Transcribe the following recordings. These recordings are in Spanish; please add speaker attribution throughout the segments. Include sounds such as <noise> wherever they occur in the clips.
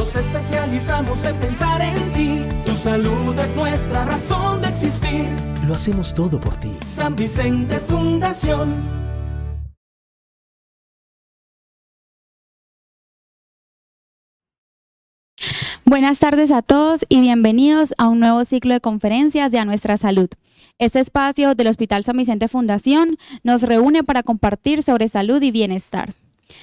Speaker 1: Nos especializamos en pensar en ti. Tu salud es nuestra razón de existir.
Speaker 2: Lo hacemos todo por ti.
Speaker 1: San Vicente Fundación.
Speaker 3: Buenas tardes a todos y bienvenidos a un nuevo ciclo de conferencias de A Nuestra Salud. Este espacio del Hospital San Vicente Fundación nos reúne para compartir sobre salud y bienestar.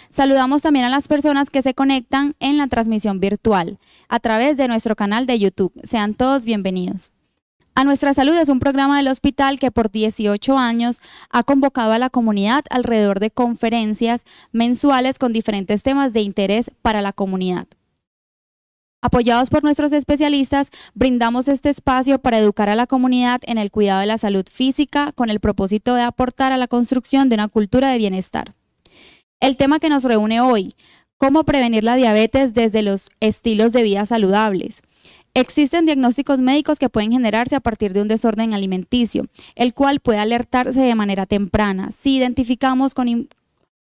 Speaker 3: Saludamos también a las personas que se conectan en la transmisión virtual a través de nuestro canal de YouTube. Sean todos bienvenidos. A Nuestra Salud es un programa del hospital que por 18 años ha convocado a la comunidad alrededor de conferencias mensuales con diferentes temas de interés para la comunidad. Apoyados por nuestros especialistas, brindamos este espacio para educar a la comunidad en el cuidado de la salud física con el propósito de aportar a la construcción de una cultura de bienestar. El tema que nos reúne hoy, cómo prevenir la diabetes desde los estilos de vida saludables. Existen diagnósticos médicos que pueden generarse a partir de un desorden alimenticio, el cual puede alertarse de manera temprana si identificamos con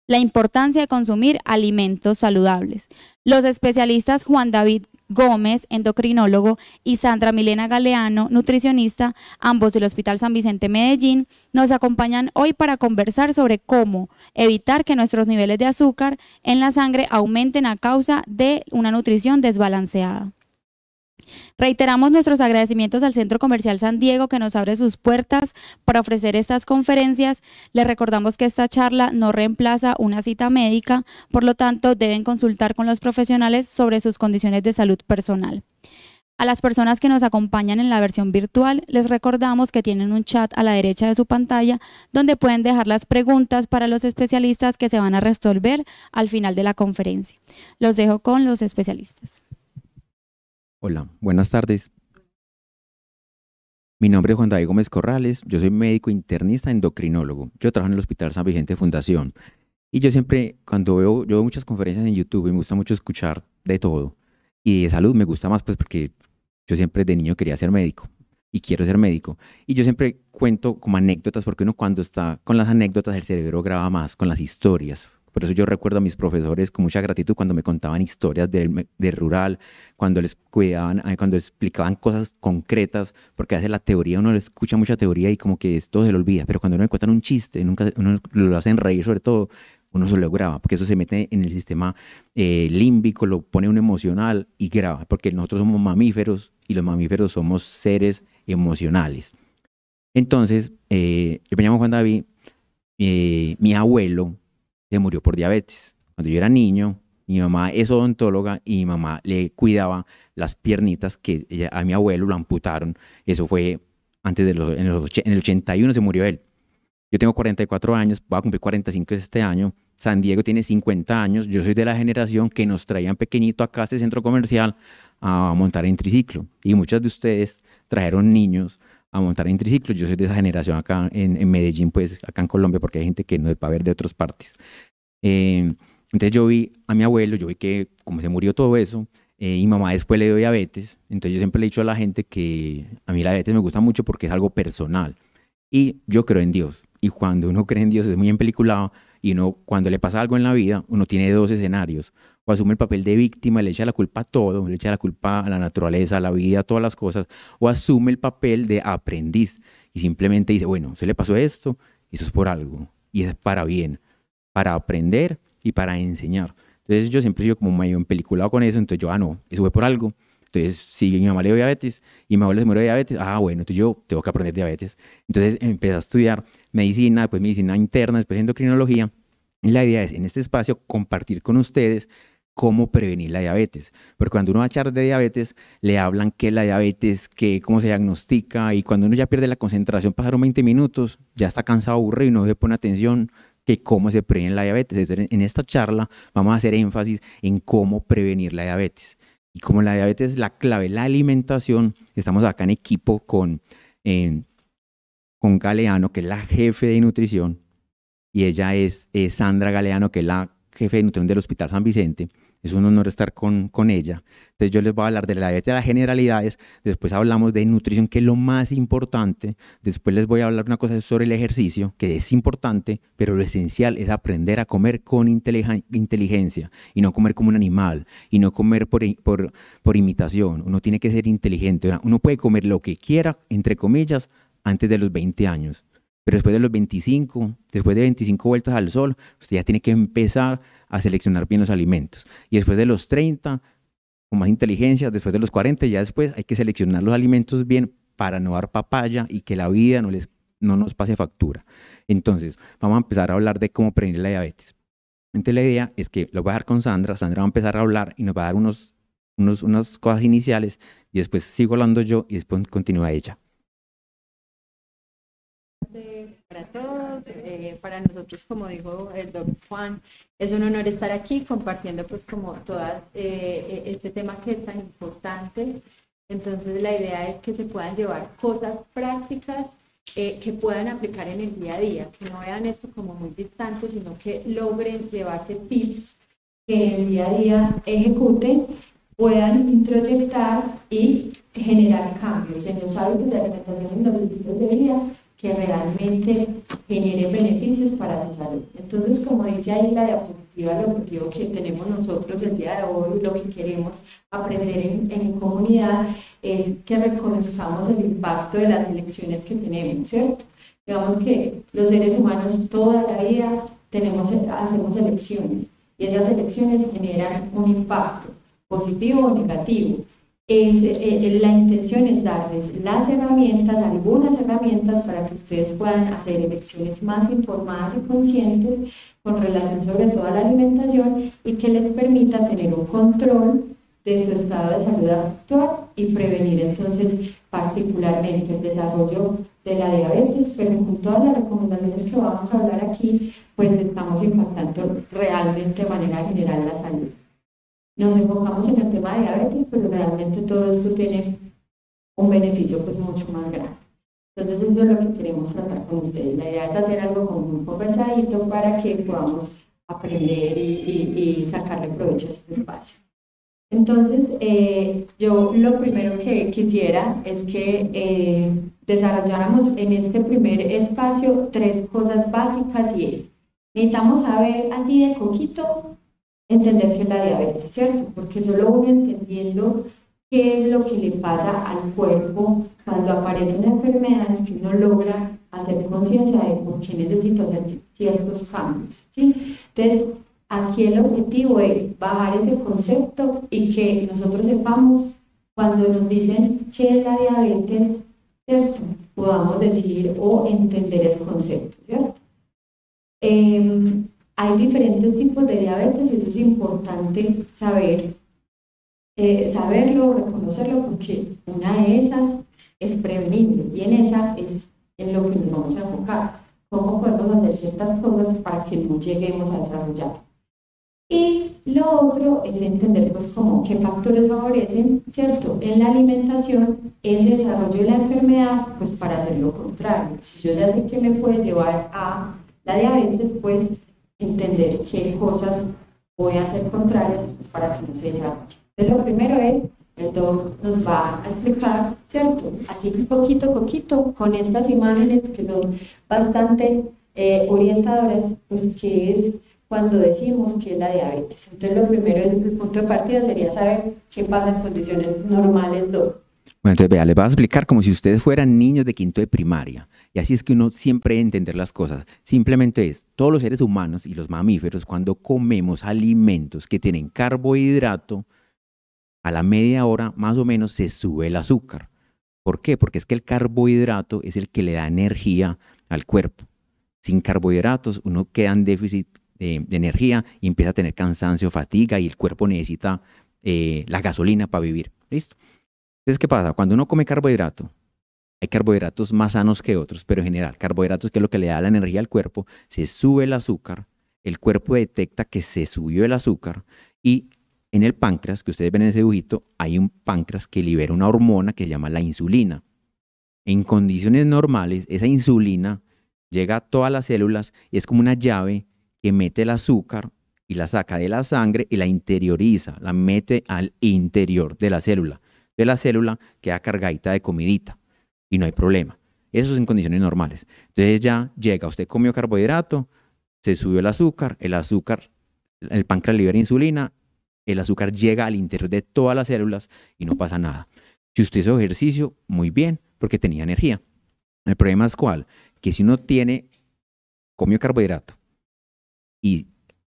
Speaker 3: la importancia de consumir alimentos saludables. Los especialistas Juan David Gómez, endocrinólogo, y Sandra Milena Galeano, nutricionista, ambos del Hospital San Vicente Medellín, nos acompañan hoy para conversar sobre cómo evitar que nuestros niveles de azúcar en la sangre aumenten a causa de una nutrición desbalanceada. Reiteramos nuestros agradecimientos al Centro Comercial San Diego que nos abre sus puertas para ofrecer estas conferencias. Les recordamos que esta charla no reemplaza una cita médica, por lo tanto deben consultar con los profesionales sobre sus condiciones de salud personal. A las personas que nos acompañan en la versión virtual, les recordamos que tienen un chat a la derecha de su pantalla donde pueden dejar las preguntas para los especialistas que se van a resolver al final de la conferencia. Los dejo con los especialistas.
Speaker 4: Hola, buenas tardes. Mi nombre es Juan David Gómez Corrales, yo soy médico internista endocrinólogo. Yo trabajo en el Hospital San Vicente Fundación. Y yo siempre, cuando veo, yo veo muchas conferencias en YouTube me gusta mucho escuchar de todo. Y de salud me gusta más pues porque yo siempre de niño quería ser médico y quiero ser médico. Y yo siempre cuento como anécdotas porque uno cuando está con las anécdotas el cerebro graba más, con las historias. Por eso yo recuerdo a mis profesores con mucha gratitud cuando me contaban historias del, rural, cuando les cuidaban, eh, cuando explicaban cosas concretas, porque a veces la teoría, uno le escucha mucha teoría y como que esto se lo olvida, pero cuando uno le cuentan un chiste, nunca, uno lo hacen reír sobre todo, uno se lo graba, porque eso se mete en el sistema eh, límbico, lo pone un emocional y graba, porque nosotros somos mamíferos y los mamíferos somos seres emocionales. Entonces, eh, yo me llamo Juan David, mi abuelo se murió por diabetes. Cuando yo era niño, mi mamá es odontóloga y mi mamá le cuidaba las piernitas que a mi abuelo lo amputaron. Eso fue antes de los, en, el 81 se murió él. Yo tengo 44 años, voy a cumplir 45 este año. San Diego tiene 50 años. Yo soy de la generación que nos traían pequeñito acá a este centro comercial a montar en triciclo. Y muchos de ustedes trajeron niños a montar en triciclos. Yo soy de esa generación acá en, Medellín, pues acá en Colombia, porque hay gente que no va a ver de otras partes. Eh, entonces yo vi a mi abuelo, yo vi que como se murió todo eso, eh, y mamá después le dio diabetes, entonces yo siempre le he dicho a la gente que a mí la diabetes me gusta mucho porque es algo personal. Y yo creo en Dios. Y cuando uno cree en Dios es muy empeliculado y uno cuando le pasa algo en la vida, uno tiene dos escenarios o asume el papel de víctima, le echa la culpa a todo, le echa la culpa a la naturaleza, a la vida, a todas las cosas, o asume el papel de aprendiz y simplemente dice, bueno, se le pasó esto, eso es por algo, y es para bien, para aprender y para enseñar. Entonces yo siempre he sido como medio empeliculado con eso, entonces yo, ah, no, eso fue por algo. Entonces, si mi mamá le dio diabetes y mi abuelo se murió de diabetes, ah, bueno, entonces yo tengo que aprender diabetes. Entonces empecé a estudiar medicina, después medicina interna, después endocrinología. Y la idea es, en este espacio, compartir con ustedes cómo prevenir la diabetes. Porque cuando uno va a echar de diabetes, le hablan que la diabetes, que cómo se diagnostica, y cuando uno ya pierde la concentración, pasaron 20 minutos, ya está cansado, aburrido y no se pone atención que cómo se previene la diabetes. Entonces, en esta charla vamos a hacer énfasis en cómo prevenir la diabetes. Y como la diabetes es la clave, la alimentación, estamos acá en equipo con, eh, con Galeano, que es la jefe de nutrición, y ella es, es Sandra Galeano, que es la jefe de nutrición del Hospital San Vicente. Es un honor estar con, con ella. Entonces yo les voy a hablar de la diabetes, de las generalidades, después hablamos de nutrición, que es lo más importante, después les voy a hablar una cosa sobre el ejercicio, que es importante, pero lo esencial es aprender a comer con inteligencia y no comer como un animal y no comer por, por, por imitación. Uno tiene que ser inteligente. Uno puede comer lo que quiera, entre comillas, antes de los 20 años. Pero después de los 25, después de 25 vueltas al sol, usted ya tiene que empezar a seleccionar bien los alimentos. Y después de los 30, con más inteligencia, después de los 40, ya después hay que seleccionar los alimentos bien para no dar papaya y que la vida no, les, no nos pase factura. Entonces, vamos a empezar a hablar de cómo prevenir la diabetes. Entonces, la idea es que lo voy a dejar con Sandra. Sandra va a empezar a hablar y nos va a dar unos, unos, unas cosas iniciales y después sigo hablando yo y después continúa ella
Speaker 5: para todos, eh, para nosotros, como dijo el doctor Juan, es un honor estar aquí compartiendo pues como todas eh, eh, este tema que es tan importante. Entonces la idea es que se puedan llevar cosas prácticas que puedan aplicar en el día a día, que no vean esto como muy distante, sino que logren llevarse tips que en el día a día ejecuten, puedan introyectar y generar cambios en los hábitos de alimentación y los estilos de vida que realmente genere beneficios para su salud. Entonces, como dice ahí la diapositiva, lo objetivo que tenemos nosotros el día de hoy, lo que queremos aprender en, en comunidad, es que reconozcamos el impacto de las elecciones que tenemos, ¿cierto? Digamos que los seres humanos toda la vida tenemos, hacemos elecciones y esas elecciones generan un impacto positivo o negativo es, eh, eh, la intención es darles las herramientas, algunas herramientas para que ustedes puedan hacer elecciones más informadas y conscientes con relación sobre toda la alimentación y que les permita tener un control de su estado de salud actual y prevenir entonces particularmente el desarrollo de la diabetes, pero con todas las recomendaciones que vamos a hablar aquí, pues estamos impactando realmente de manera general la salud nos enfocamos en el tema de diabetes, pero realmente todo esto tiene un beneficio pues mucho más grande. Entonces eso es lo que queremos tratar con ustedes. La idea es hacer algo como un conversadito para que podamos aprender y, y, sacarle provecho a este espacio. Entonces, eh, yo lo primero que quisiera es que eh, desarrolláramos en este primer espacio tres cosas básicas y es, necesitamos saber así de coquito entender qué es la diabetes, ¿cierto? Porque solo uno entendiendo qué es lo que le pasa al cuerpo cuando aparece una enfermedad es que uno logra hacer conciencia de por qué necesita hacer ciertos cambios, ¿sí? Entonces, aquí el objetivo es bajar ese concepto y que nosotros sepamos cuando nos dicen qué es la diabetes, ¿cierto? Podamos decir o entender el concepto, ¿cierto? Eh, hay diferentes tipos de diabetes y eso es importante saber, eh, saberlo, reconocerlo, porque una de esas es prevenible y en esa es en lo que nos vamos a enfocar. Cómo podemos hacer ciertas cosas para que no lleguemos a desarrollar. Y lo otro es entender pues como qué factores favorecen, ¿cierto? En la alimentación ese desarrollo de la enfermedad, pues para hacer lo contrario. Si yo ya sé que me puede llevar a la diabetes, pues entender qué cosas voy a hacer contrarias para que no se desarrolle. Entonces, lo primero es, el doctor nos va a explicar, ¿cierto? Así poquito a poquito, con estas imágenes que son bastante eh, orientadoras, pues qué es cuando decimos que es la diabetes. Entonces, lo primero, el punto de partida sería saber qué pasa en condiciones normales, doctor.
Speaker 4: Bueno, entonces vea, les voy a explicar como si ustedes fueran niños de quinto de primaria. Y así es que uno siempre debe entender las cosas. Simplemente es, todos los seres humanos y los mamíferos, cuando comemos alimentos que tienen carbohidrato, a la media hora más o menos se sube el azúcar. ¿Por qué? Porque es que el carbohidrato es el que le da energía al cuerpo. Sin carbohidratos uno queda en déficit de, energía y empieza a tener cansancio, fatiga y el cuerpo necesita eh, la gasolina para vivir. ¿Listo? Entonces, ¿qué pasa? Cuando uno come carbohidrato, hay carbohidratos más sanos que otros, pero en general, carbohidratos que es lo que le da la energía al cuerpo, se sube el azúcar, el cuerpo detecta que se subió el azúcar y en el páncreas, que ustedes ven en ese dibujito, hay un páncreas que libera una hormona que se llama la insulina. En condiciones normales, esa insulina llega a todas las células y es como una llave que mete el azúcar y la saca de la sangre y la interioriza, la mete al interior de la célula. De la célula queda cargadita de comidita y no hay problema. Eso es en condiciones normales. Entonces ya llega, usted comió carbohidrato, se subió el azúcar, el azúcar, el páncreas libera insulina, el azúcar llega al interior de todas las células y no pasa nada. Si usted hizo ejercicio, muy bien, porque tenía energía. El problema es cuál? Que si uno tiene, comió carbohidrato y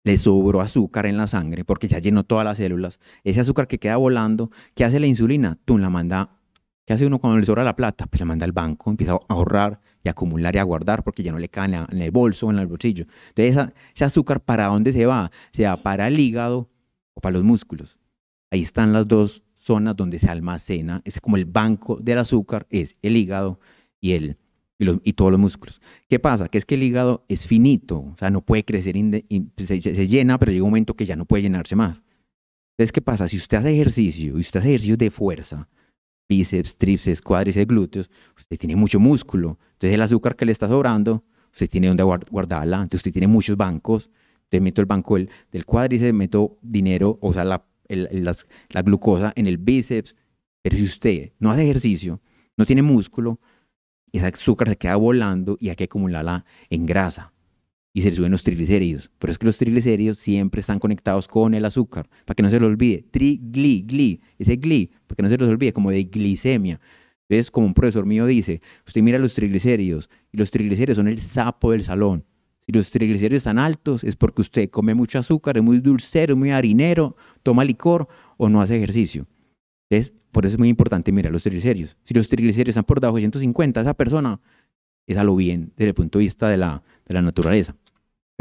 Speaker 4: le sobró azúcar en la sangre porque ya llenó todas las células, ese azúcar que queda volando, ¿qué hace la insulina? Tú la manda, ¿qué hace uno cuando le sobra la plata? Pues la manda al banco, empieza a ahorrar y acumular y a guardar porque ya no le cae en el bolso o en el bolsillo. Entonces ese azúcar, ¿para dónde se va? Se va para el hígado o para los músculos. Ahí están las dos zonas donde se almacena, es como el banco del azúcar, es el hígado y, el, y, todos los músculos. ¿Qué pasa? Que es que el hígado es finito, o sea, no puede crecer, se, se, llena, pero llega un momento que ya no puede llenarse más. Entonces, ¿qué pasa? Si usted hace ejercicio y usted hace ejercicio de fuerza, bíceps, tríceps, cuádriceps, glúteos, usted tiene mucho músculo. Entonces, el azúcar que le está sobrando, usted tiene donde guardarla. Entonces, usted tiene muchos bancos. Entonces, meto el banco del, del cuádriceps, meto dinero, o sea, la la glucosa en el bíceps. Pero si usted no hace ejercicio, no tiene músculo, esa azúcar se queda volando y hay que acumularla en grasa. Y se le suben los triglicéridos. Pero es que los triglicéridos siempre están conectados con el azúcar. Para que no se lo olvide. Trigli, gli. Ese gli, para que no se los olvide, como de glicemia. Entonces, como un profesor mío dice, usted mira los triglicéridos y los triglicéridos son el sapo del salón. Si los triglicéridos están altos es porque usted come mucho azúcar, es muy dulcero, muy harinero, toma licor o no hace ejercicio. Entonces, por eso es muy importante mirar los triglicéridos. Si los triglicéridos están por debajo de 150, esa persona es a lo bien desde el punto de vista de la, de la naturaleza.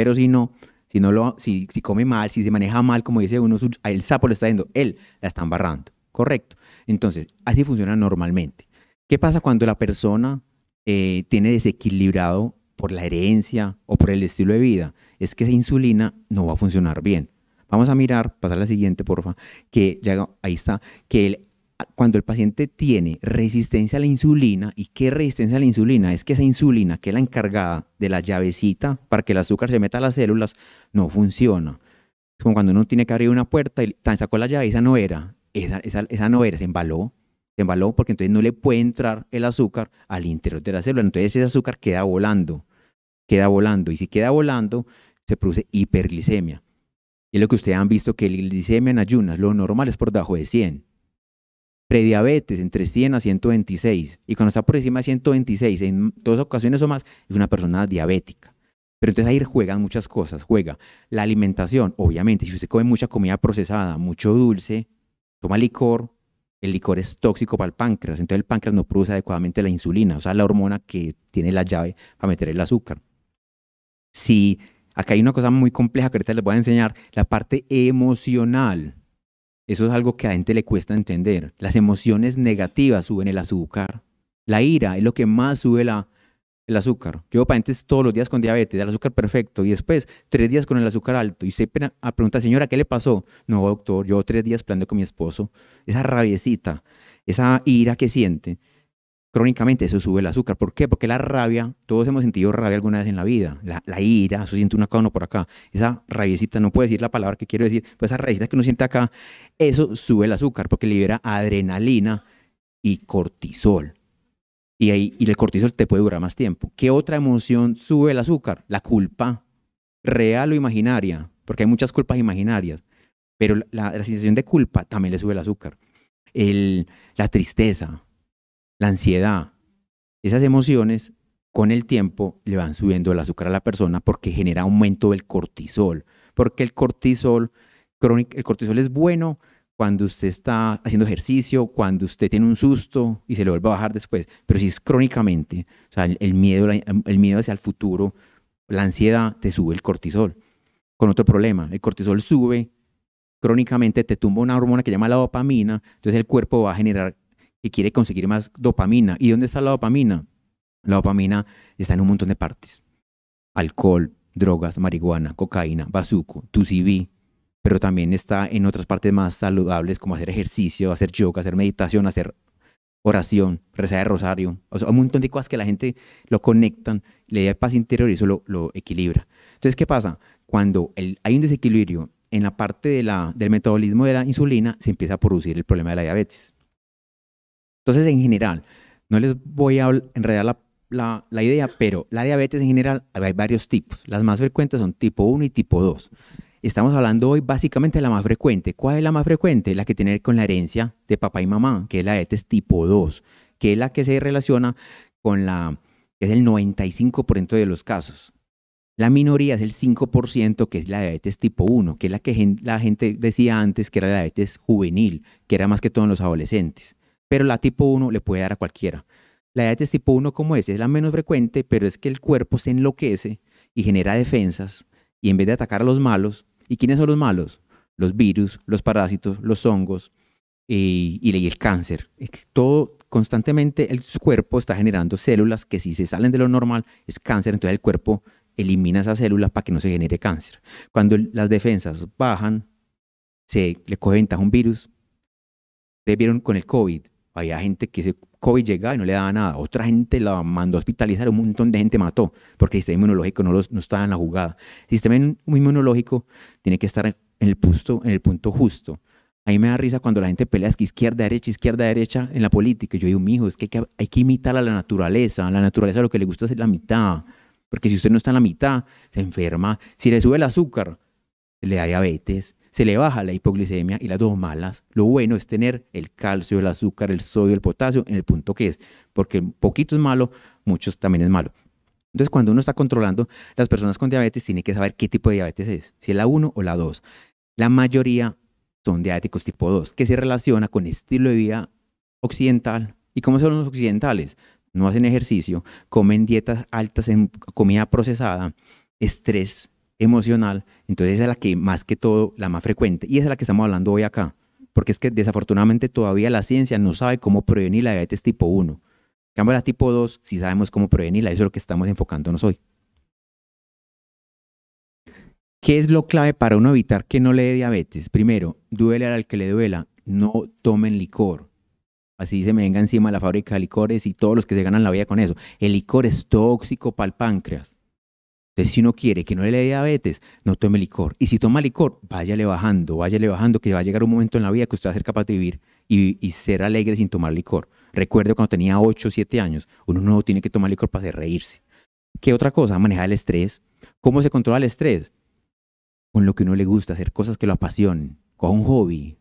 Speaker 4: Pero si no, si, no lo, si, si come mal, si se maneja mal, como dice uno, el sapo lo está viendo, él la está embarrando. Correcto. Entonces, así funciona normalmente. ¿Qué pasa cuando la persona eh, tiene desequilibrado por la herencia o por el estilo de vida, es que esa insulina no va a funcionar bien. Vamos a mirar, pasar a la siguiente, porfa, que ya ahí está, que cuando el paciente tiene resistencia a la insulina, ¿y qué resistencia a la insulina? Es que esa insulina, que es la encargada de la llavecita para que el azúcar se meta a las células, no funciona. Es como cuando uno tiene que abrir una puerta y sacó la llave, esa no era, esa, esa, esa no era, se embaló, se embaló porque entonces no le puede entrar el azúcar al interior de la célula, entonces ese azúcar queda volando queda volando. Y si queda volando, se produce hiperglicemia. Y es lo que ustedes han visto que el glicemia en ayunas, lo normal es por debajo de 100. Prediabetes entre 100 a 126. Y cuando está por encima de 126, en dos ocasiones o más, es una persona diabética. Pero entonces ahí juegan muchas cosas. Juega la alimentación, obviamente. Si usted come mucha comida procesada, mucho dulce, toma licor, el licor es tóxico para el páncreas. Entonces el páncreas no produce adecuadamente la insulina, o sea, la hormona que tiene la llave para meter el azúcar. Si acá hay una cosa muy compleja que ahorita les voy a enseñar, la parte emocional. Eso es algo que a gente le cuesta entender. Las emociones negativas suben el azúcar. La ira es lo que más sube el azúcar. Yo pacientes todos los días con diabetes, el azúcar perfecto, y después tres días con el azúcar alto. Y usted pregunta, señora, ¿qué le pasó? No, doctor, yo tres días planeando con mi esposo. Esa rabiecita, esa ira que siente, crónicamente eso sube el azúcar. ¿Por qué? Porque la rabia, todos hemos sentido rabia alguna vez en la vida. La, ira, eso siente una acá, por acá. Esa rabiecita, no puedo decir la palabra que quiero decir, pues esa rabiecita que uno siente acá, eso sube el azúcar porque libera adrenalina y cortisol. Y, ahí, y el cortisol te puede durar más tiempo. ¿Qué otra emoción sube el azúcar? La culpa, real o imaginaria, porque hay muchas culpas imaginarias, pero la, sensación de culpa también le sube el azúcar. El, la tristeza, la ansiedad, esas emociones con el tiempo le van subiendo el azúcar a la persona porque genera aumento del cortisol. Porque el cortisol, el cortisol es bueno cuando usted está haciendo ejercicio, cuando usted tiene un susto y se le vuelve a bajar después. Pero si es crónicamente, el, miedo, el miedo hacia el futuro, la ansiedad, te sube el cortisol. Con otro problema, el cortisol sube crónicamente, te tumba una hormona que se llama la dopamina, entonces el cuerpo va a generar y quiere conseguir más dopamina. ¿Y dónde está la dopamina? La dopamina está en un montón de partes. Alcohol, drogas, marihuana, cocaína, bazuco, TUCB, pero también está en otras partes más saludables como hacer ejercicio, hacer yoga, hacer meditación, hacer oración, rezar de rosario, o sea, un montón de cosas que la gente lo conectan le da paz interior y eso lo, lo equilibra. Entonces, ¿qué pasa? Cuando el- hay un desequilibrio en la parte de la, del metabolismo de la insulina, se empieza a producir el problema de la diabetes. Entonces, en general, no les voy a enredar la, idea, pero la diabetes en general hay varios tipos. Las más frecuentes son tipo 1 y tipo 2. Estamos hablando hoy básicamente de la más frecuente. ¿Cuál es la más frecuente? La que tiene con la herencia de papá y mamá, que es la diabetes tipo 2, que es la que se relaciona con la, que es el 95% de los casos. La minoría es el 5%, que es la diabetes tipo 1, que es la que la gente decía antes que era la diabetes juvenil, que era más que todo en los adolescentes. Pero la tipo 1 le puede dar a cualquiera. La diabetes tipo 1, como es, es la menos frecuente, pero es que el cuerpo se enloquece y genera defensas, y en vez de atacar a los malos, ¿y quiénes son los malos? Los virus, los parásitos, los hongos y, y el cáncer. Todo constantemente el cuerpo está generando células que si se salen de lo normal es cáncer, entonces el cuerpo elimina esas células para que no se genere cáncer. Cuando las defensas bajan, se le coge ventaja un virus. Ustedes vieron con el COVID, había gente que ese COVID llegaba y no le daba nada. Otra gente la mandó a hospitalizar, un montón de gente mató, porque el sistema inmunológico no, los- no estaba en la jugada. El sistema in- inmunológico tiene que estar en el punto, en el punto justo. A mí me da risa cuando la gente pelea es que izquierda, derecha, izquierda, derecha en la política. Yo digo, mijo, es que hay, que hay que imitar a la naturaleza. A la naturaleza lo que le gusta es la mitad. Porque si usted no está en la mitad, se enferma. Si le sube el azúcar, le da diabetes. Se le baja la hipoglicemia y las dos malas. Lo bueno es tener el calcio, el azúcar, el sodio, el potasio en el punto que es. Porque poquito es malo, muchos también es malo. Entonces, cuando uno está controlando las personas con diabetes, tiene que saber qué tipo de diabetes es, si es la 1 o la 2. La mayoría son diabéticos tipo 2, que se relaciona con estilo de vida occidental. ¿Y cómo son los occidentales? No hacen ejercicio, comen dietas altas en comida procesada, estrés emocional. Entonces es la que más que todo, la más frecuente. Y es la que estamos hablando hoy acá. Porque es que desafortunadamente todavía la ciencia no sabe cómo prevenir la diabetes tipo 1. En cambio, la tipo 2 sí sabemos cómo prevenirla. Eso es lo que estamos enfocándonos hoy. ¿Qué es lo clave para uno evitar que no le dé diabetes? Primero, duele al que le duela, no tomen licor. Así se me venga encima la fábrica de licores y todos los que se ganan la vida con eso. El licor es tóxico para el páncreas. Entonces, si uno quiere que no le dé diabetes, no tome licor. Y si toma licor, váyale bajando, váyale bajando, que va a llegar un momento en la vida que usted va a ser capaz de vivir y, ser alegre sin tomar licor. Recuerdo cuando tenía 8 o 7 años, uno no tiene que tomar licor para hacer reírse. ¿Qué otra cosa? Manejar el estrés. ¿Cómo se controla el estrés? Con lo que uno le gusta, hacer cosas que lo apasionen. Con un hobby.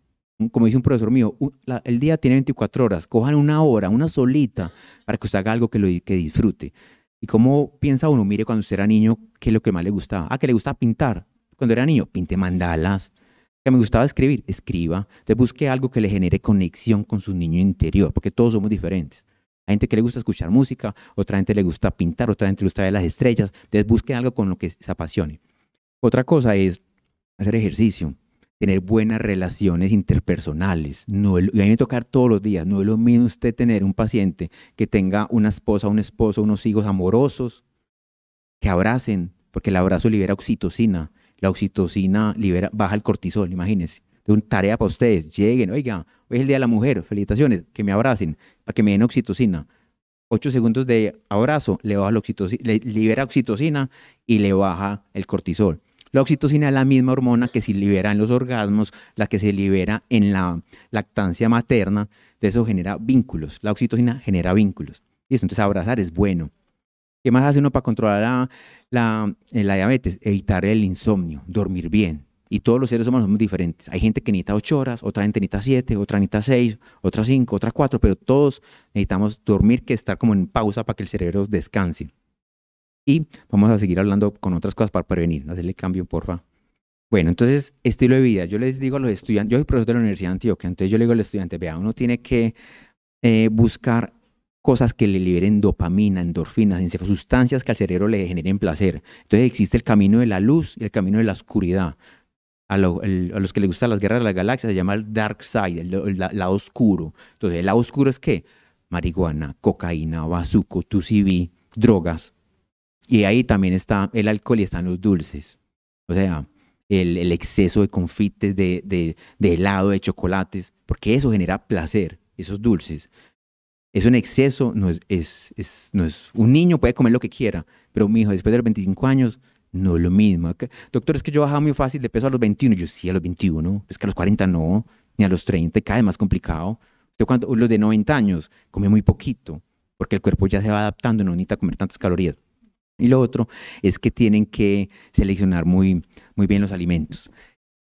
Speaker 4: Como dice un profesor mío, el día tiene 24 horas. Cojan una hora, una solita, para que usted haga algo que, lo, que disfrute. ¿Y cómo piensa uno? Mire, cuando usted era niño, ¿qué es lo que más le gustaba? Ah, que le gustaba pintar. Cuando era niño, pinte mandalas. Que me gustaba escribir, escriba. Entonces busque algo que le genere conexión con su niño interior, porque todos somos diferentes. Hay gente que le gusta escuchar música, otra gente le gusta pintar, otra gente le gusta ver las estrellas. Entonces busque algo con lo que se apasione. Otra cosa es hacer ejercicio, tener buenas relaciones interpersonales. No, y a mí me tocar todos los días. No es lo mismo usted tener un paciente que tenga una esposa, un esposo, unos hijos amorosos, que abracen, porque el abrazo libera oxitocina. La oxitocina libera, baja el cortisol, imagínense. Es una tarea para ustedes. Lleguen, oiga, hoy es el Día de la Mujer, felicitaciones, que me abracen, para que me den oxitocina. Ocho segundos de abrazo le, baja la oxitocina, le libera oxitocina y le baja el cortisol. La oxitocina es la misma hormona que se libera en los orgasmos, la que se libera en la lactancia materna. Entonces eso genera vínculos. La oxitocina genera vínculos. Y eso, entonces abrazar es bueno. ¿Qué más hace uno para controlar la, la, eh, la diabetes? Evitar el insomnio, dormir bien. Y todos los seres humanos somos diferentes. Hay gente que necesita ocho horas, otra gente necesita siete, otra necesita seis, otra cinco, otra cuatro, pero todos necesitamos dormir, que estar como en pausa para que el cerebro descanse. Y vamos a seguir hablando con otras cosas para prevenir. Hacerle cambio, porfa. Bueno, entonces, estilo de vida. Yo les digo a los estudiantes, yo soy profesor de la Universidad de Antioquia, entonces yo le digo a los estudiantes, vea, uno tiene que eh, buscar cosas que le liberen dopamina, endorfinas, sustancias que al cerebro le generen placer. Entonces existe el camino de la luz y el camino de la oscuridad. A, los que les gustan las guerras de las galaxias se llama el dark side, el, el la- lado oscuro. Entonces, el lado oscuro es qué? Marihuana, cocaína, bazuco, TCB, drogas. Y ahí también está el alcohol y están los dulces. O sea, el, el exceso de confites, de, de, de helado, de chocolates, porque eso genera placer, esos dulces. Eso en exceso no es, es, es- no es, un niño puede comer lo que quiera, pero mi hijo después de los 25 años no es lo mismo. Doctor, es que yo bajaba muy fácil de peso a los 21. Yo sí, a los 21, es que a los 40 no, ni a los 30, cada vez más complicado. Usted cuando, los de 90 años come muy poquito, porque el cuerpo ya se va adaptando, no necesita comer tantas calorías. Y lo otro es que tienen que seleccionar muy, muy bien los alimentos.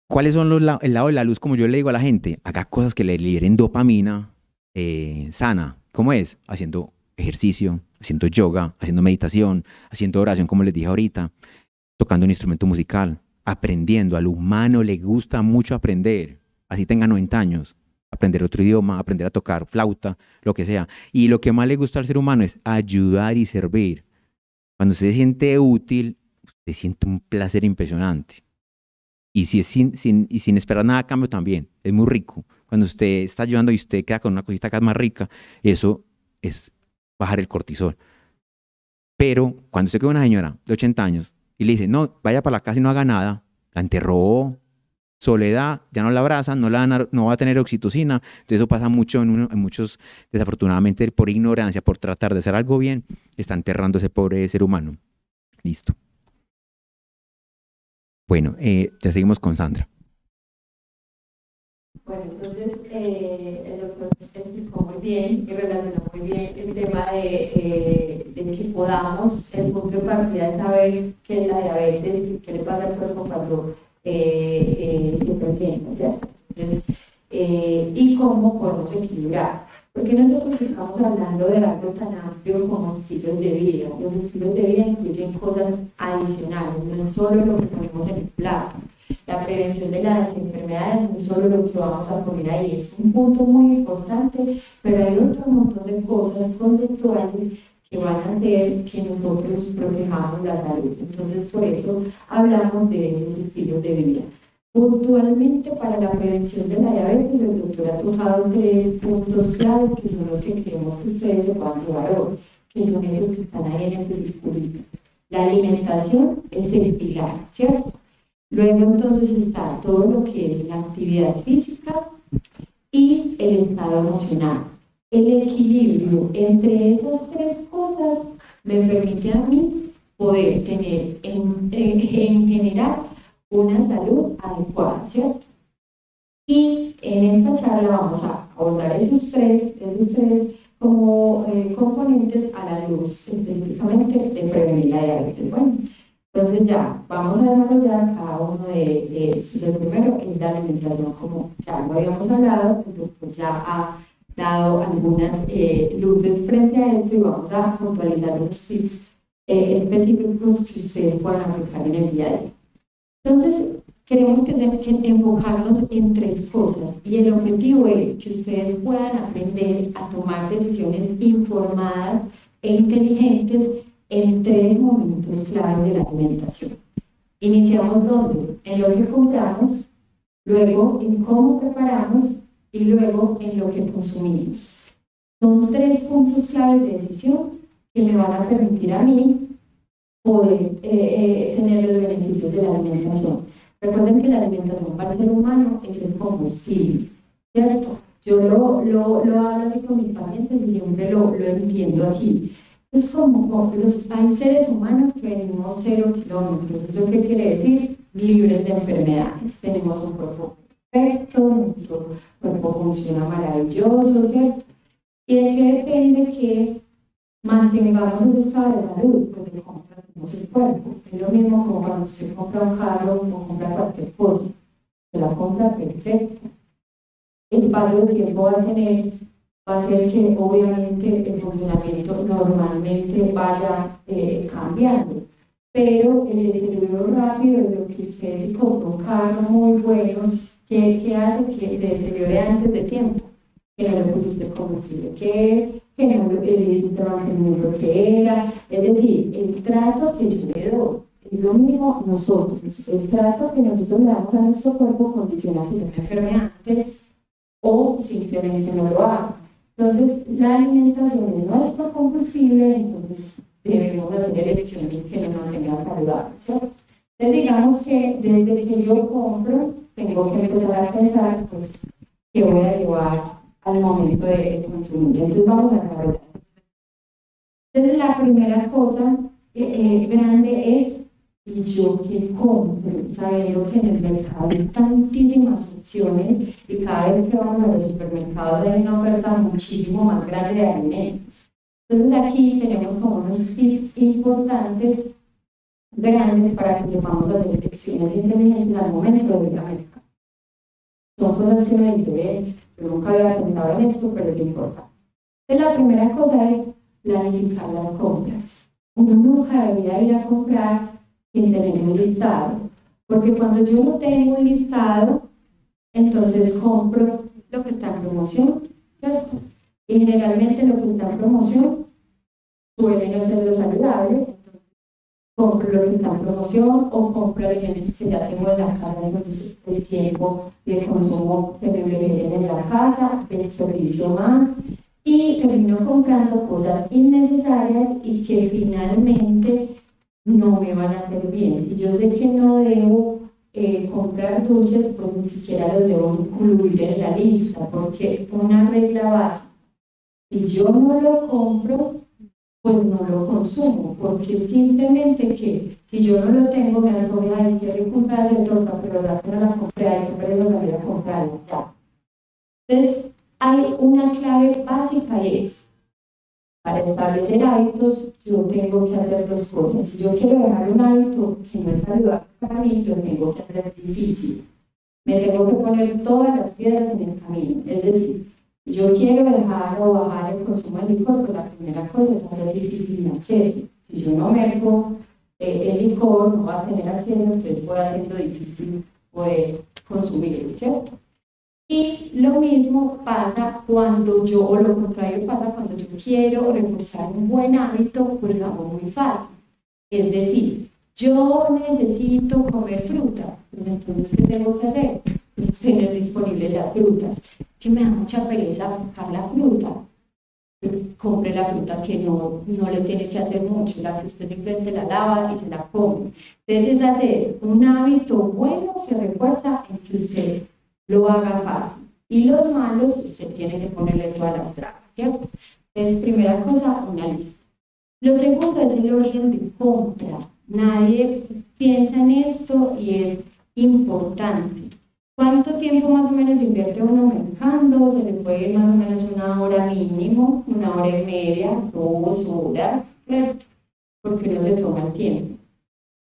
Speaker 4: ¿Cuáles son los el lado de la luz? Como yo le digo a la gente, haga cosas que le liberen dopamina eh, sana. ¿Cómo es? Haciendo ejercicio, haciendo yoga, haciendo meditación, haciendo oración, como les dije ahorita, tocando un instrumento musical, aprendiendo. Al humano le gusta mucho aprender, así tenga 90 años. Aprender otro idioma, aprender a tocar flauta, lo que sea. Y lo que más le gusta al ser humano es ayudar y servir. Cuando usted se siente útil, usted siente un placer impresionante. Y si es sin, sin- y sin esperar nada a cambio también, es muy rico. Cuando usted está ayudando y usted queda con una cosita acá más rica, eso es bajar el cortisol. Pero cuando usted queda una señora de 80 años y le dice, no, vaya para la casa y no haga nada, la enterró, soledad, ya no la abrazan, no, la van a- no va a tener oxitocina. Entonces eso pasa mucho en, uno- en muchos, desafortunadamente por ignorancia, por tratar de hacer algo bien, está enterrando a ese pobre ser humano. Listo. Bueno, eh, ya seguimos con Sandra.
Speaker 5: Bueno, entonces eh, el doctor explicó muy bien y relacionó muy bien el tema de, eh, de que podamos, el punto de partida es saber qué es la diabetes y qué le pasa al cuerpo cuando eh, eh, se presenta, ¿cierto? Entonces, eh, y cómo podemos equilibrar. Porque nosotros estamos hablando de algo tan amplio como estilos de vida. Los estilos de vida incluyen cosas adicionales, no es solo lo que ponemos en el plato. La prevención de las enfermedades no es solo lo que vamos a poner ahí, es un punto muy importante, pero hay otro montón de cosas conductuales que van a hacer que nosotros protejamos la salud. Entonces, por eso hablamos de esos estilos de vida. Puntualmente para la prevención de la diabetes, el doctor ha tocado tres puntos claves que son los que queremos que ustedes le puedan llevar que son esos que están ahí en este circulito. La alimentación es el pilar, ¿cierto? Luego entonces está todo lo que es la actividad física y el estado emocional. El equilibrio entre esas tres cosas me permite a mí poder tener en, en- en general una salud adecuada, ¿cierto? Y en esta charla vamos a abordar esos tres, esos tres como eh, componentes a la luz específicamente de prevenir la diabetes. Bueno, entonces ya vamos a desarrollar cada uno de, de estos. El primero es la alimentación, como ya lo habíamos hablado, doctor ya ha dado algunas eh, luces frente a esto y vamos a puntualizar unos tips eh, específicos que ustedes puedan aplicar en el día a día. Entonces, queremos que, que enfocarnos en tres cosas y el objetivo es que ustedes puedan aprender a tomar decisiones informadas e inteligentes en tres momentos claves de la alimentación. Iniciamos donde? En lo que compramos, luego en cómo preparamos y luego en lo que consumimos. Son tres puntos claves de decisión que me van a permitir a mí poder eh, eh, tener los beneficios de la alimentación. Recuerden que la alimentación para el ser humano es el combustible, ¿cierto? Yo lo, lo, lo hablo así con mis pacientes y siempre lo, lo entiendo así. Es como, como los, hay seres humanos que venimos cero kilómetros. ¿Eso qué quiere decir? Libres de enfermedades. Tenemos un cuerpo perfecto, nuestro cuerpo funciona maravilloso, ¿cierto? ¿Y de qué depende que mantengamos ese estado de salud? De cómo tratamos el cuerpo. Es lo mismo como cuando usted compra un carro o compra cualquier cosa. Se la compra perfecta. El paso del tiempo va a tener va a ser que obviamente el funcionamiento normalmente vaya eh, cambiando. Pero el deterioro rápido de lo que usted se compró un carro muy bueno, ¿qué, qué hace que se deteriore antes de tiempo? Que no le pusiste combustible que es, que no le hiciste mantenimiento que era. Es decir, el trato que yo le doy es lo mismo nosotros. El trato que nosotros le damos a nuestro cuerpo condiciona que yo me enferme antes o simplemente no lo haga. Entonces, la alimentación es nuestro combustible, entonces debemos hacer elecciones que nos mantengan saludables. Entonces, digamos que desde que yo compro, tengo que empezar a pensar, pues, qué voy a llevar al momento de consumir. Entonces vamos a desarrollar. Entonces la primera cosa eh, grande es y yo que compro, sabiendo que en el mercado hay tantísimas opciones y cada vez que vamos a los supermercados hay una oferta muchísimo más grande de alimentos. Entonces aquí tenemos como unos tips importantes, grandes, para que sepamos hacer elecciones inteligentes al momento de ir a mercado. Son cosas que me dice, yo nunca había pensado en esto, pero es importante. La primera cosa es planificar las compras. Uno nunca debería ir a comprar sin tener un listado. Porque cuando yo no tengo un listado, entonces compro lo que está en promoción, ¿cierto? Y generalmente lo que está en promoción suele no ser lo saludable, en promoción o compro alimentos que ya tengo en la casa, entonces el tiempo de consumo se me envejece en la casa, desperdicio más y termino comprando cosas innecesarias y que finalmente no me van a hacer bien. Si yo sé que no debo eh, comprar dulces, pues ni siquiera los debo incluir en la lista, porque una regla básica, si yo no lo compro, pues no lo consumo, porque simplemente que si yo no lo tengo, me antoja, ay, quiero comprar de torta, pero la no la compré, hay que salir a comprarla, ya. Entonces, hay una clave básica es, para establecer hábitos, yo tengo que hacer dos cosas. Si yo quiero dejar un hábito que no es saludable para mí, yo tengo que hacer difícil. Me tengo que poner todas las piedras en el camino. Es decir, yo quiero dejar o bajar el consumo de licor, pues la primera cosa es hacer difícil mi acceso. Si yo no merco eh, el licor, no va a tener acceso, entonces voy haciendo difícil poder consumirlo, ¿cierto? Y lo mismo pasa cuando yo, o lo contrario pasa cuando yo quiero reforzar un buen hábito, pues lo hago muy fácil. Es decir, yo necesito comer fruta, pues entonces ¿qué tengo que hacer? Pues tener disponibles las frutas. Que me da mucha pereza buscar la fruta. Compre la fruta que no, no le tiene que hacer mucho, la que usted simplemente la lava y se la come. Entonces es hacer un hábito bueno, se refuerza en que usted lo haga fácil. Y los malos, usted tiene que ponerle todas las trabas, ¿cierto? Entonces, primera cosa, una lista. Lo segundo es el orden de compra. Nadie piensa en esto y es importante. ¿Cuánto tiempo más o menos invierte uno mercando? Se le puede más o menos una hora mínimo, una hora y media, dos horas, ¿cierto? Porque no se toma el tiempo.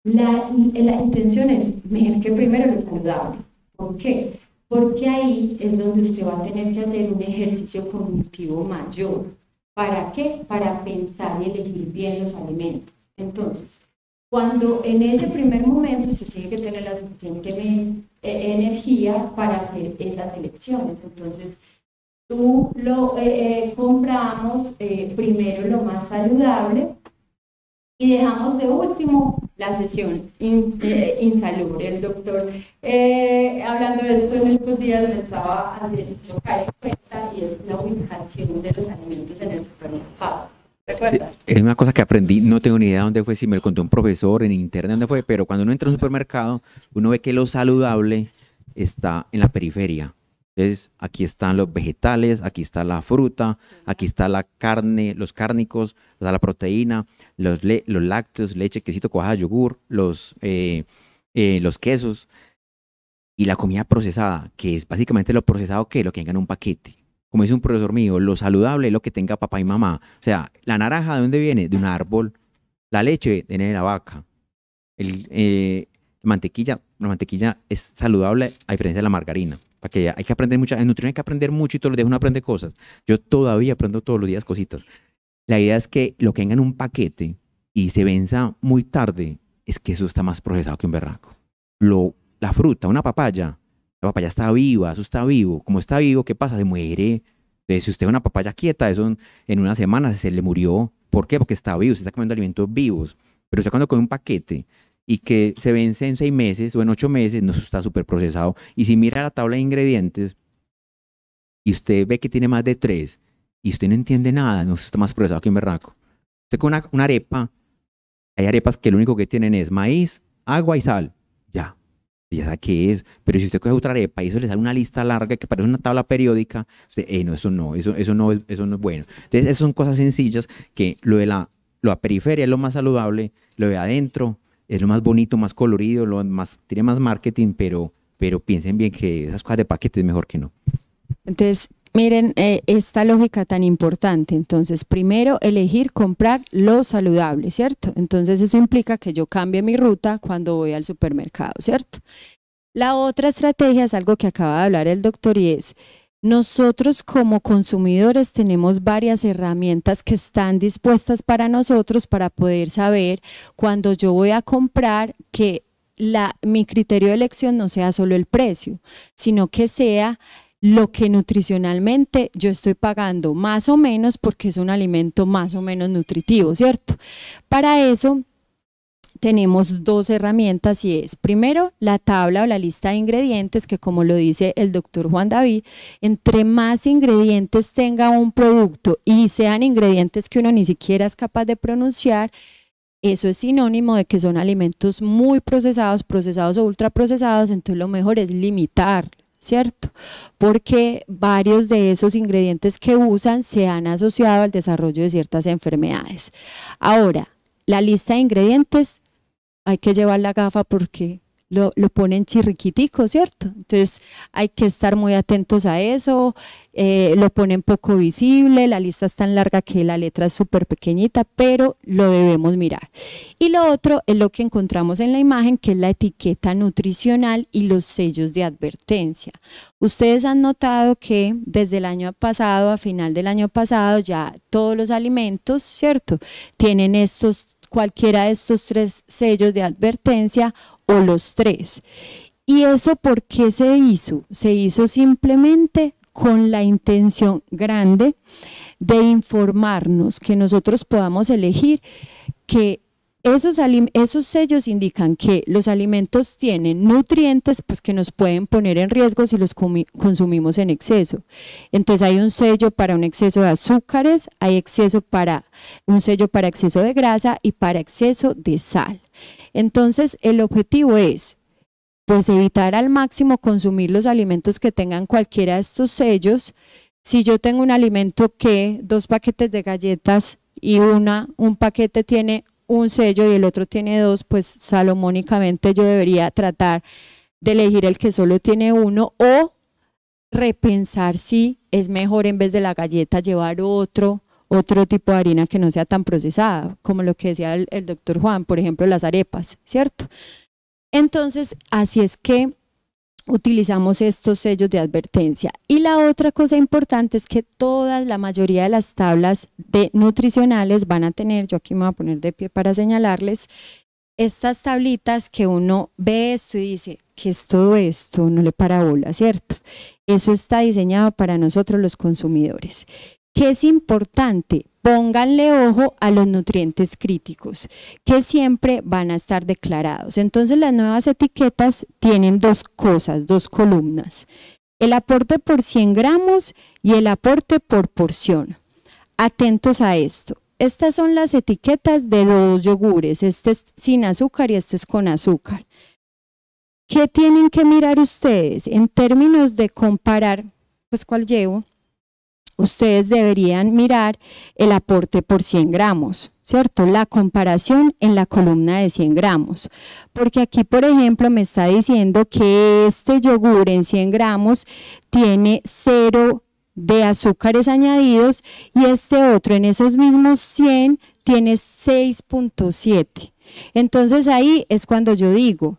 Speaker 5: La, la intención es ver que primero lo saludable. ¿Por qué? porque ahí es donde usted va a tener que hacer un ejercicio cognitivo mayor. ¿Para qué? Para pensar y elegir bien los alimentos. Entonces, cuando en ese primer momento usted tiene que tener la suficiente eh, energía para hacer esas elecciones. Entonces, tú lo eh, eh, compramos primero lo más saludable y dejamos de último la sesión insalubre. El doctor, hablando de esto en estos días, me estaba haciendo caer cuenta y es la ubicación de los alimentos en el supermercado.
Speaker 4: Es una cosa que aprendí, no tengo ni idea dónde fue, si me lo contó un profesor en internet, dónde fue, pero cuando uno entra a un supermercado, uno ve que lo saludable está en la periferia. Entonces, aquí están los vegetales, aquí está la fruta, aquí está la carne, los cárnicos, la proteína, los, los lácteos, leche, quesito, cuajada, yogur, los, eh, eh, los quesos y la comida procesada, que es básicamente lo procesado que lo que tenga en un paquete. Como dice un profesor mío, lo saludable es lo que tenga papá y mamá. O sea, la naranja, ¿de dónde viene? De un árbol. La leche viene de la vaca. El, eh, la mantequilla, la mantequilla es saludable a diferencia de la margarina. Para hay que aprender mucho, en nutrición hay que aprender mucho y todos los días uno aprende cosas. Yo todavía aprendo todos los días cositas. La idea es que lo que venga en un paquete y se venza muy tarde, es que eso está más procesado que un berraco. Lo, la fruta, una papaya, la papaya está viva, eso está vivo. Como está vivo, ¿qué pasa? Se muere. Entonces, si usted ve una papaya quieta, eso en una semana se le murió. ¿Por qué? Porque está vivo, se está comiendo alimentos vivos. Pero usted cuando come un paquete y que se vence en seis meses o en ocho meses, no, está súper procesado. Y si mira la tabla de ingredientes y usted ve que tiene más de tres, y usted no entiende nada, no está más procesado que un berraco. Usted con una, arepa, hay arepas que lo único que tienen es maíz, agua y sal. Ya. Ya sabe qué es, pero si usted coge otra arepa y eso le sale una lista larga que parece una tabla periódica, usted, eh, no, eso no, eso, eso, no es, eso no es bueno. Entonces, esas son cosas sencillas que lo de la, lo periferia es lo más saludable, lo de adentro es lo más bonito, más colorido, lo más, tiene más marketing, pero, pero piensen bien que esas cosas de paquete es mejor que no.
Speaker 5: Entonces, miren eh, esta lógica tan importante. Entonces, primero, elegir comprar lo saludable, ¿cierto? Entonces, eso implica que yo cambie mi ruta cuando voy al supermercado, ¿cierto? La otra estrategia es algo que acaba de hablar el doctor y es, nosotros como consumidores tenemos varias herramientas que están dispuestas para nosotros para poder saber cuando yo voy a comprar que la, mi criterio de elección no sea solo el precio, sino que sea lo que nutricionalmente yo estoy pagando más o menos porque es un alimento más o menos nutritivo, ¿cierto? Para eso tenemos dos herramientas y es primero la tabla o la lista de ingredientes que como lo dice el doctor Juan David, entre más ingredientes tenga un producto y sean ingredientes que uno ni siquiera es capaz de pronunciar, eso es sinónimo de que son alimentos muy procesados, procesados o ultraprocesados, entonces lo mejor es limitar ¿cierto? Porque varios de esos ingredientes que usan se han asociado al desarrollo de ciertas enfermedades. Ahora, la lista de ingredientes hay que llevar la gafa porque lo, lo, ponen chirriquitico, ¿cierto? Entonces hay que estar muy atentos a eso, eh, lo ponen poco visible, la lista es tan larga que la letra es súper pequeñita, pero lo debemos mirar. Y lo otro es lo que encontramos en la imagen, que es la etiqueta nutricional y los sellos de advertencia. Ustedes han notado que desde el año pasado, a final del año pasado, ya todos los alimentos, ¿cierto? Tienen estos cualquiera de estos tres sellos de advertencia o los tres. ¿Y eso por qué se hizo? Se hizo simplemente con la intención grande de informarnos, que nosotros podamos elegir que esos, sellos indican que los alimentos tienen nutrientes pues, que nos pueden poner en riesgo si los consumimos en exceso. Entonces hay un sello para un exceso de azúcares, hay exceso para un sello para exceso de grasa y para exceso de sal. Entonces, el objetivo es pues evitar al máximo consumir los alimentos que tengan cualquiera de estos sellos. Si yo tengo un alimento que dos paquetes de galletas y una un paquete tiene un sello y el otro tiene dos, pues salomónicamente yo debería tratar de elegir el que solo tiene uno o repensar si es mejor en vez de la galleta llevar otro otro tipo de harina que no sea tan procesada, como lo que decía el, doctor Juan, por ejemplo, las arepas, ¿cierto? Entonces, así es que utilizamos estos sellos de advertencia. Y la otra cosa importante es que todas, la mayoría de las tablas de nutricionales van a tener, yo aquí me voy a poner de pie para señalarles, estas tablitas que uno ve esto y dice, ¿qué es todo esto? No le para bola, ¿cierto? Eso está diseñado para nosotros los consumidores. ¿Qué es importante? Pónganle ojo a los nutrientes críticos, que siempre van a estar declarados. Entonces las nuevas etiquetas tienen dos cosas, dos columnas. El aporte por 100 gramos y el aporte por porción. Atentos a esto. Estas son las etiquetas de dos yogures. Este es sin azúcar y este es con azúcar. ¿Qué tienen que mirar ustedes en términos de comparar? Pues cuál llevo ustedes deberían mirar el aporte por 100 gramos, ¿cierto? La comparación en la columna de 100 gramos. Porque aquí, por ejemplo, me está diciendo que este yogur en 100 gramos tiene 0 de azúcares añadidos y este otro en esos mismos 100 tiene 6.7. Entonces ahí es cuando yo digo,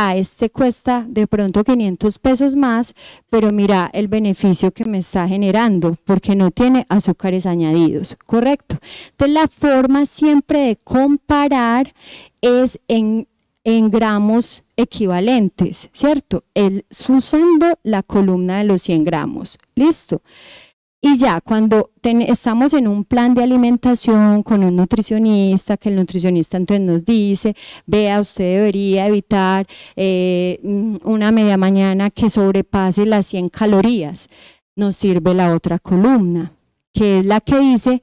Speaker 5: a este cuesta de pronto 500 pesos más, pero mira el beneficio que me está generando porque no tiene azúcares añadidos, ¿correcto? Entonces la forma siempre de comparar es en, en gramos equivalentes, ¿cierto? El, usando la columna de los 100 gramos, ¿listo? Y ya cuando estamos en un plan de alimentación con un nutricionista, que el nutricionista entonces nos dice, vea, usted debería evitar eh, una media mañana que sobrepase las 100 calorías, nos sirve la otra columna, que es la que dice,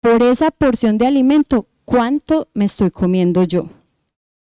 Speaker 5: por esa porción de alimento, ¿cuánto me estoy comiendo yo?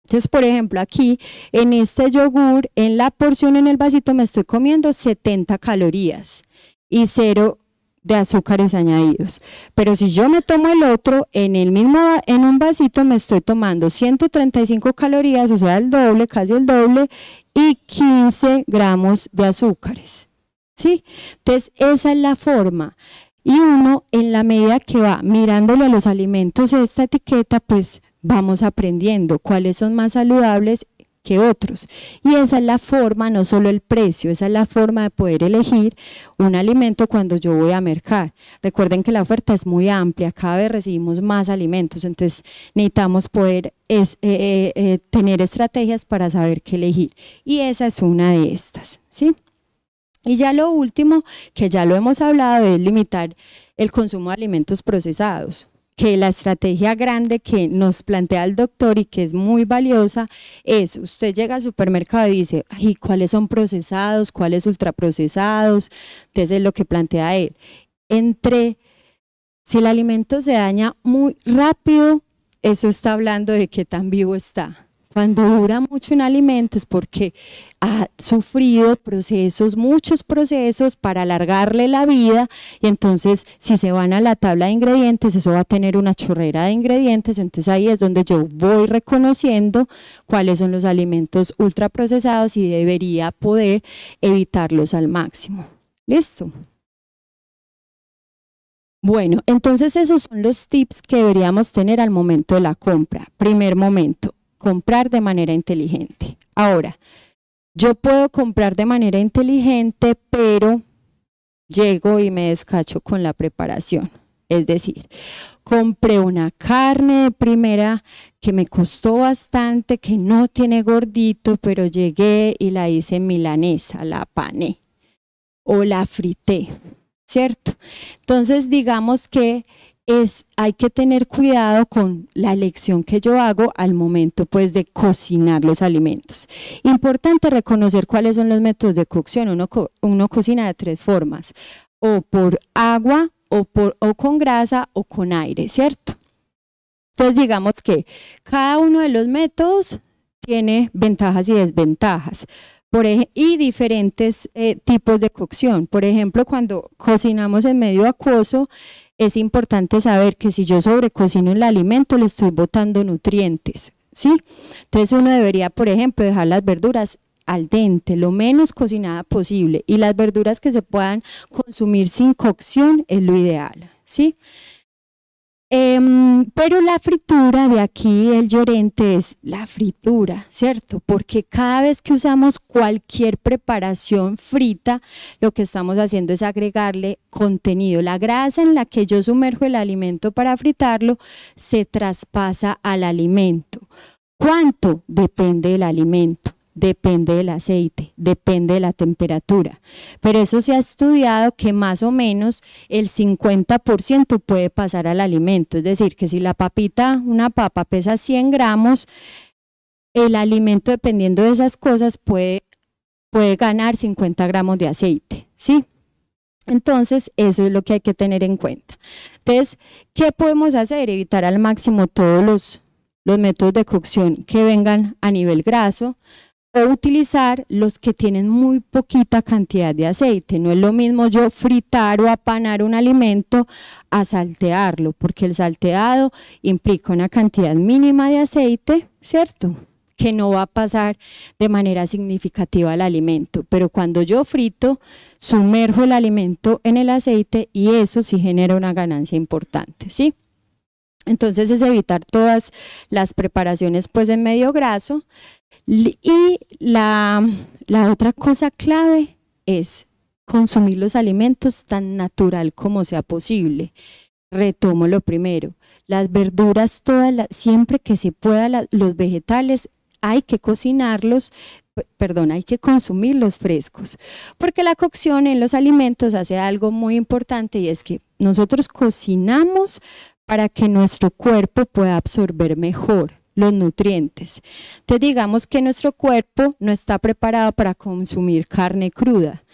Speaker 5: Entonces, por ejemplo, aquí en este yogur, en la porción en el vasito me estoy comiendo 70 calorías y cero de azúcares añadidos. Pero si yo me tomo el otro, en el mismo, en un vasito me estoy tomando 135 calorías, o sea, el doble, casi el doble, y 15 gramos de azúcares. ¿Sí? Entonces, esa es la forma. Y uno, en la medida que va mirándole a los alimentos esta etiqueta, pues vamos aprendiendo cuáles son más saludables que otros. Y esa es la forma, no solo el precio, esa es la forma de poder elegir un alimento cuando yo voy a mercar. Recuerden que la oferta es muy amplia, cada vez recibimos más alimentos, entonces necesitamos poder eh, eh, eh, tener estrategias para saber qué elegir. Y esa es una de estas, ¿sí? Y ya lo último, que ya lo hemos hablado, es limitar el consumo de alimentos procesados que la estrategia grande que nos plantea el doctor y que es muy valiosa es, usted llega al supermercado y dice, ay, ¿cuáles son procesados? ¿Cuáles ultraprocesados? Entonces es lo que plantea él. Entre, si el alimento se daña muy rápido, eso está hablando de qué tan vivo está. Cuando dura mucho un alimento es porque ha sufrido procesos, muchos procesos para alargarle la vida y entonces si se van a la tabla de ingredientes, eso va a tener una chorrera de ingredientes, entonces ahí es donde yo voy reconociendo cuáles son los alimentos ultraprocesados y debería poder evitarlos al máximo. ¿Listo? Bueno, entonces esos son los tips que deberíamos tener al momento de la compra. Primer momento, comprar de manera inteligente. Ahora, yo puedo comprar de manera inteligente, pero llego y me descacho con la preparación. Es decir, compré una carne de primera que me costó bastante, que no tiene gordito, pero llegué y la hice milanesa, la pané o la frité, ¿cierto? Entonces, digamos que es, hay que tener cuidado con la elección que yo hago al momento pues de cocinar los alimentos. Importante reconocer cuáles son los métodos de cocción. Uno, uno cocina de tres formas, o por agua, o, por, o con grasa, o con aire, ¿cierto? Entonces digamos que cada uno de los métodos tiene ventajas y desventajas. Y diferentes eh, tipos de cocción. Por ejemplo, cuando cocinamos en medio acuoso, es importante saber que si yo sobrecocino el alimento, le estoy botando nutrientes, ¿sí? Entonces uno debería, por ejemplo, dejar las verduras al dente, lo menos cocinada posible, y las verduras que se puedan consumir sin cocción es lo ideal, ¿sí? Em, pero la fritura de aquí, el llorente, es la fritura, ¿cierto? Porque cada vez que usamos cualquier preparación frita, lo que estamos haciendo es agregarle contenido. La grasa en la que yo sumerjo el alimento para fritarlo se traspasa al alimento. ¿Cuánto? Depende del alimento depende del aceite, depende de la temperatura. Pero eso se ha estudiado que más o menos el 50% puede pasar al alimento. Es decir, que si la papita, una papa pesa 100 gramos, el alimento dependiendo de esas cosas puede, puede ganar 50 gramos de aceite. ¿Sí? Entonces, eso es lo que hay que tener en cuenta. Entonces, ¿qué podemos hacer? Evitar al máximo todos los, los métodos de cocción que vengan a nivel graso, o utilizar los que tienen muy poquita cantidad de aceite. No es lo mismo yo fritar o apanar un alimento a saltearlo, porque el salteado implica una cantidad mínima de aceite, ¿cierto? que no va a pasar de manera significativa al alimento. Pero cuando yo frito, sumerjo el alimento en el aceite y eso sí genera una ganancia importante, ¿sí? Entonces es evitar todas las preparaciones pues en medio graso. Y la, otra cosa clave es consumir los alimentos tan natural como sea posible. Retomo lo primero, las verduras, todas siempre que se pueda, los vegetales, hay que cocinarlos, perdón, hay que consumirlos frescos, porque la cocción en los alimentos hace algo muy importante y es que nosotros cocinamos para que nuestro cuerpo pueda absorber mejor los nutrientes. Entonces digamos que nuestro cuerpo no está preparado para consumir carne cruda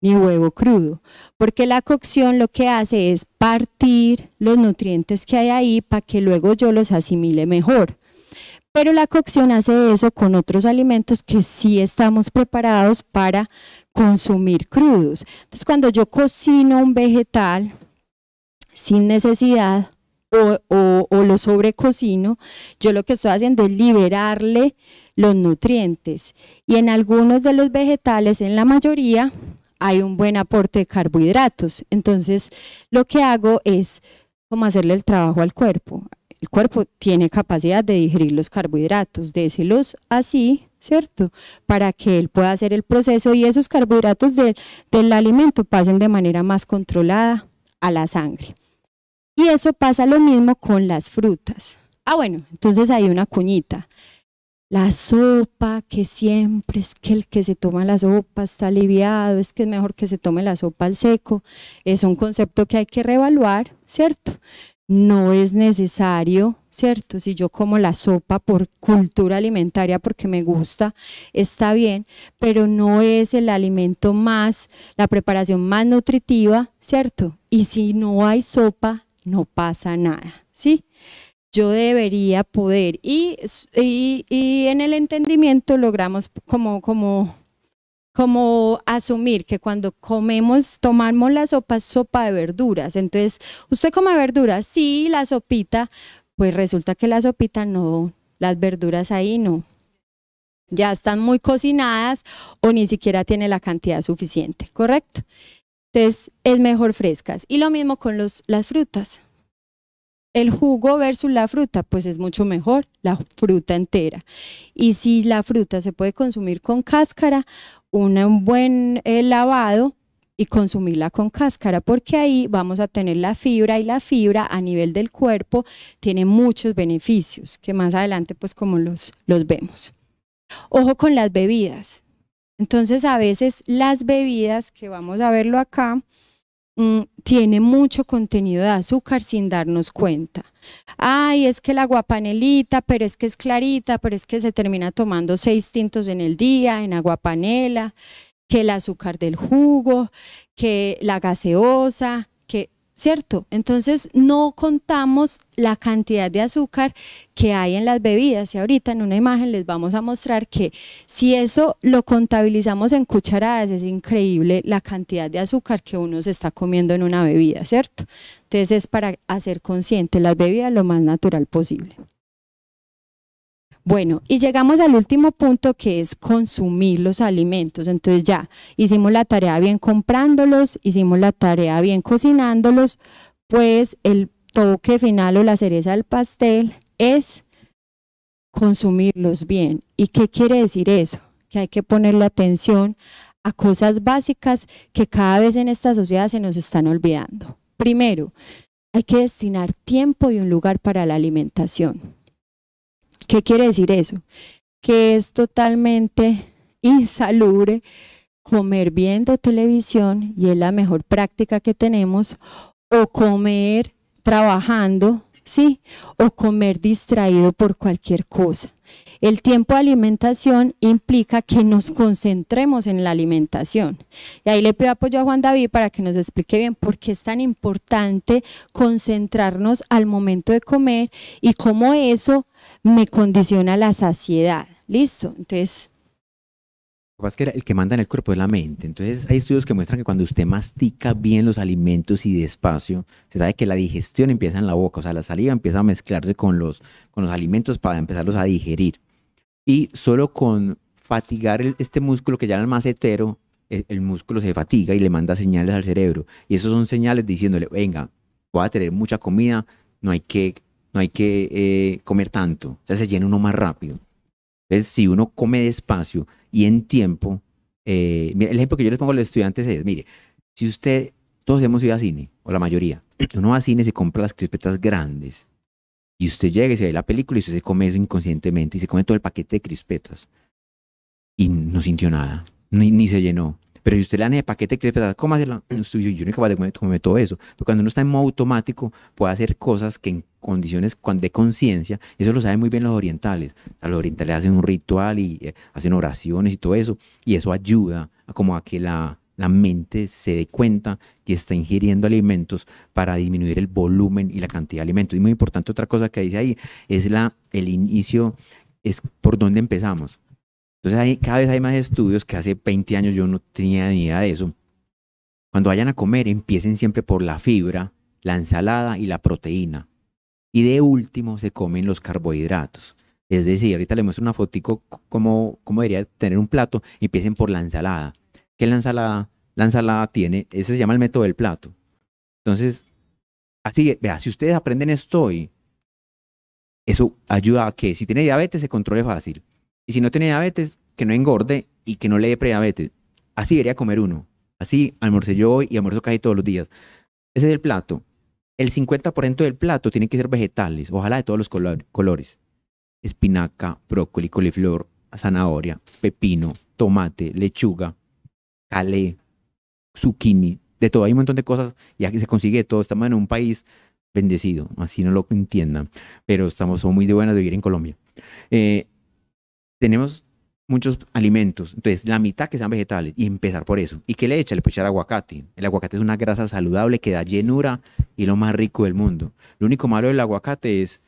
Speaker 5: ni huevo crudo, porque la cocción lo que hace es partir los nutrientes que hay ahí para que luego yo los asimile mejor. Pero la cocción hace eso con otros alimentos que sí estamos preparados para consumir crudos. Entonces, cuando yo cocino un vegetal sin necesidad o, lo sobrecocino, yo lo que estoy haciendo es liberarle los nutrientes. Y en algunos de los vegetales, en la mayoría, hay un buen aporte de carbohidratos. Entonces, lo que hago es como hacerle el trabajo al cuerpo. El cuerpo tiene capacidad de digerir los carbohidratos, déselos así, ¿cierto? Para que él pueda hacer el proceso y esos carbohidratos del alimento pasen de manera más controlada a la sangre. Y eso pasa lo mismo con las frutas. Ah, bueno, entonces hay una cuñita. La sopa, que siempre es que el que se toma la sopa está aliviado, es que es mejor que se tome la sopa al seco, es un concepto que hay que reevaluar, ¿cierto? No es necesario, ¿cierto? Si yo como la sopa por cultura alimentaria, porque me gusta, está bien, pero no es el alimento más, la preparación más nutritiva, ¿cierto? Y si no hay sopa, no pasa nada, ¿sí? Yo debería poder y, y, en el entendimiento logramos como, como, como asumir que cuando comemos, tomamos la sopa, sopa de verduras. Entonces, ¿usted come verduras? Sí, la sopita, pues resulta que la sopita no, las verduras ahí no, ya están muy cocinadas o ni siquiera tiene la cantidad suficiente, ¿correcto? Entonces es mejor frescas. Y lo mismo con los, las frutas. El jugo versus la fruta, pues es mucho mejor la fruta entera. Y si la fruta se puede consumir con cáscara, un buen eh, lavado y consumirla con cáscara, porque ahí vamos a tener la fibra y la fibra a nivel del cuerpo tiene muchos beneficios, que más adelante pues como los, los vemos. Ojo con las bebidas. Entonces a veces las bebidas, que vamos a verlo acá, mm, tiene mucho contenido de azúcar sin darnos cuenta. Ay, es que la guapanelita, pero es que es clarita, pero es que se termina tomando seis tintos en el día, en aguapanela, que el azúcar del jugo, que la gaseosa, ¿cierto? Entonces no contamos la cantidad de azúcar que hay en las bebidas y ahorita en una imagen les vamos a mostrar que si eso lo contabilizamos en cucharadas es increíble la cantidad de azúcar que uno se está comiendo en una bebida, ¿cierto? Entonces es para hacer consciente las bebidas lo más natural posible. Bueno, y llegamos al último punto que es consumir los alimentos. Entonces ya hicimos la tarea bien comprándolos, hicimos la tarea bien cocinándolos, pues el toque final o la cereza del pastel es consumirlos bien. ¿Y qué quiere decir eso? Que hay que ponerle atención a cosas básicas que cada vez en esta sociedad se nos están olvidando. Primero, hay que destinar tiempo y un lugar para la alimentación. ¿Qué quiere decir eso? Que es totalmente insalubre comer viendo televisión y es la mejor práctica que tenemos, o comer trabajando, ¿sí? O comer distraído por cualquier cosa. El tiempo de alimentación implica que nos concentremos en la alimentación. Y ahí le pido apoyo a Juan David para que nos explique bien por qué es tan importante concentrarnos al momento de comer y cómo eso me condiciona la saciedad. ¿Listo? Entonces...
Speaker 4: Lo que que el que manda en el cuerpo es la mente. Entonces hay estudios que muestran que cuando usted mastica bien los alimentos y despacio, se sabe que la digestión empieza en la boca, o sea, la saliva empieza a mezclarse con los, con los alimentos para empezarlos a digerir. Y solo con fatigar este músculo que llama el macetero, el, el, músculo se fatiga y le manda señales al cerebro. Y esos son señales diciéndole, venga, voy a tener mucha comida, no hay que no hay que eh, comer tanto, o sea, se llena uno más rápido. Entonces, si uno come despacio y en tiempo, eh, el ejemplo que yo les pongo a los estudiantes es, mire, si usted, todos hemos ido a cine, o la mayoría, uno va a cine y se compra las crispetas grandes, y usted llega y se ve la película y se come eso inconscientemente y se come todo el paquete de crispetas y no sintió nada, ni, ni se llenó. Pero si usted le da el paquete de crispetas, ¿cómo hacerlo? <clears throat> Yo, no soy capaz de comer todo eso. Pero cuando uno está en modo automático, puede hacer cosas que condiciones de conciencia, eso lo saben muy bien los orientales. los orientales hacen un ritual y eh, hacen oraciones y todo eso, y eso ayuda a como a que la, la mente se dé cuenta que está ingiriendo alimentos para disminuir el volumen y la cantidad de alimentos. Y muy importante otra cosa que dice ahí es la, el inicio es por dónde empezamos. Entonces cada vez hay más estudios que hace 20 años yo no tenía ni idea de eso. Cuando vayan a comer, empiecen siempre por la fibra, la ensalada y la proteína. Y de último se comen los carbohidratos. Es decir, ahorita les muestro una fotico cómo, cómo debería tener un plato. Empiecen por la ensalada. ¿Qué la ensalada? La ensalada tiene, ese se llama el método del plato. Entonces, así, vea, si ustedes aprenden esto hoy, eso ayuda a que si tiene diabetes se controle fácil. Y si no tiene diabetes, que no engorde y que no le dé prediabetes. Así debería comer uno. Así almorcé yo hoy y almuerzo casi todos los días. Ese es el plato. El 50% del plato tiene que ser vegetales, ojalá de todos los colores. Espinaca, brócoli, coliflor, zanahoria, pepino, tomate, lechuga, calé, zucchini, de todo. Hay un montón de cosas y aquí se consigue todo. Estamos en un país bendecido, así no lo entiendan, pero estamos muy de buenas de vivir en Colombia. Eh, tenemos muchos alimentos, entonces la mitad que sean vegetales y empezar por eso. ¿Y qué le echa? Le puede echar aguacate. El aguacate es una grasa saludable que da llenura y lo más rico del mundo. Lo único malo del aguacate es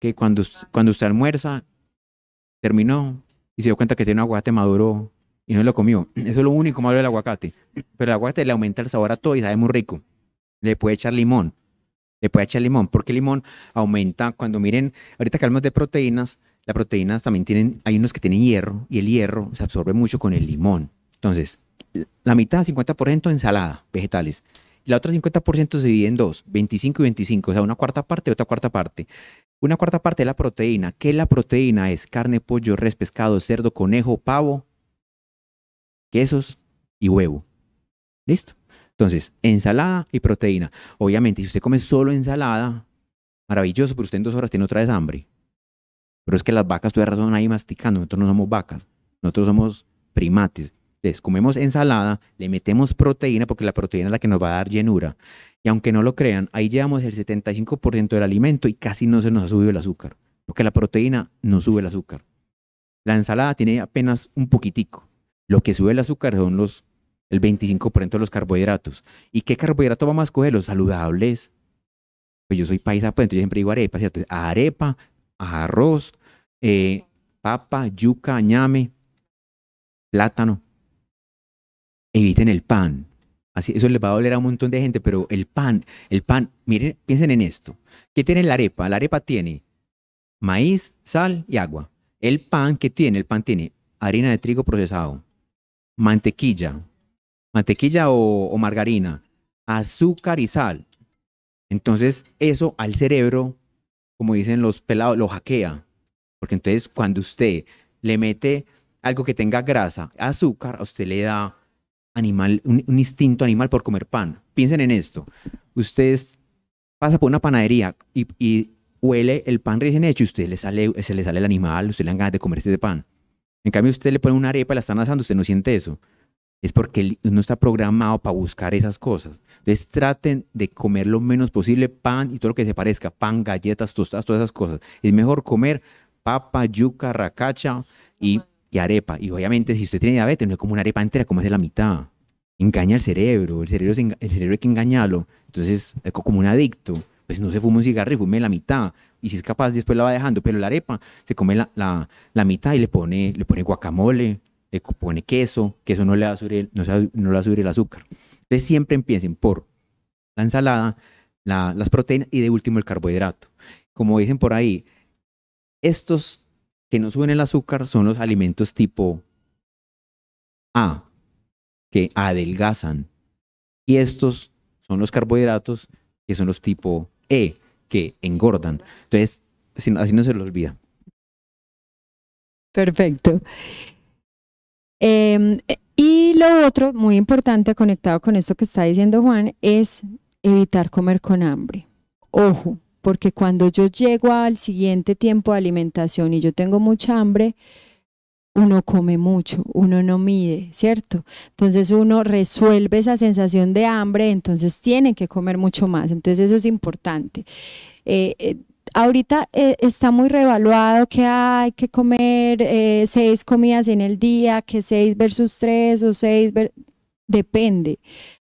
Speaker 4: que cuando, cuando usted almuerza, terminó y se dio cuenta que tiene un aguacate maduro y no lo comió. <clears throat> Eso es lo único malo del aguacate. <clears throat> Pero el aguacate le aumenta el sabor a todo y sabe muy rico. Le puede echar limón. Le puede echar limón, porque el limón aumenta, cuando miren, ahorita que hablamos de proteínas, las proteínas también tienen, hay unos que tienen hierro y el hierro se absorbe mucho con el limón. Entonces, la mitad, 50% ensalada, vegetales. La otra 50% se divide en dos, 25 y 25, o sea, una cuarta parte y otra cuarta parte. Una cuarta parte es la proteína. ¿Qué es la proteína? Es carne, pollo, res, pescado, cerdo, conejo, pavo, quesos y huevo. ¿Listo? Entonces, ensalada y proteína. Obviamente, si usted come solo ensalada, maravilloso, pero usted en dos horas tiene otra vez hambre. Pero es que las vacas todavía razón ahí masticando. Nosotros no somos vacas. Nosotros somos primates. Entonces, comemos ensalada, le metemos proteína, porque la proteína es la que nos va a dar llenura. Y aunque no lo crean, ahí llevamos el 75% del alimento y casi no se nos ha subido el azúcar. Porque la proteína no sube el azúcar. La ensalada tiene apenas un poquitico. Lo que sube el azúcar son los, el 25% de los carbohidratos. ¿Y qué carbohidratos vamos a escoger? Los saludables. Pues yo soy paisa, pues entonces yo siempre digo arepa, ¿cierto? Arepa, arroz, eh, papa, yuca, ñame, plátano. Eviten el pan. Así, eso les va a doler a un montón de gente, pero el pan, el pan, miren, piensen en esto. ¿Qué tiene la arepa? La arepa tiene maíz, sal y agua. El pan, ¿qué tiene? El pan tiene harina de trigo procesado, mantequilla, mantequilla o, margarina, azúcar y sal. Entonces eso al cerebro, como dicen los pelados, lo hackea. Porque entonces cuando usted le mete algo que tenga grasa, azúcar, a usted le da animal, un, instinto animal por comer pan. Piensen en esto. Usted pasa por una panadería y, huele el pan recién hecho y usted le sale, se le sale el animal, usted le dan ganas de comer ese pan. En cambio, usted le pone una arepa y la están asando, usted no siente eso. Es porque no está programado para buscar esas cosas. Entonces traten de comer lo menos posible pan y todo lo que se parezca, pan, galletas, tostadas, todas esas cosas. Es mejor comer papa, yuca, racacha y, arepa. Y obviamente si usted tiene diabetes, no es como una arepa entera, como es de la mitad. Engaña al cerebro, el cerebro, el cerebro hay que engañarlo. Entonces, es como un adicto. Pues no se fuma un cigarro y fume la mitad y si es capaz después la va dejando, pero la arepa se come la, la, mitad y le pone, le pone guacamole, le pone queso, que eso no le va a subir, no, no le va a subir el azúcar. Entonces siempre empiecen por la ensalada, las proteínas y de último el carbohidrato. Como dicen por ahí, estos que no suben el azúcar son los alimentos tipo A, que adelgazan. Y estos son los carbohidratos que son los tipo E, que engordan. Entonces, así, no se lo olvida.
Speaker 5: Perfecto. Em, y lo otro, muy importante, conectado con esto que está diciendo Juan, es evitar comer con hambre. Ojo, porque cuando yo llego al siguiente tiempo de alimentación y yo tengo mucha hambre, uno come mucho, uno no mide, ¿cierto? Entonces uno resuelve esa sensación de hambre, entonces tiene que comer mucho más, entonces eso es importante. Eh, eh, ahorita eh, está muy revaluado que hay que comer seis comidas en el día, que seis versus tres o seis, depende.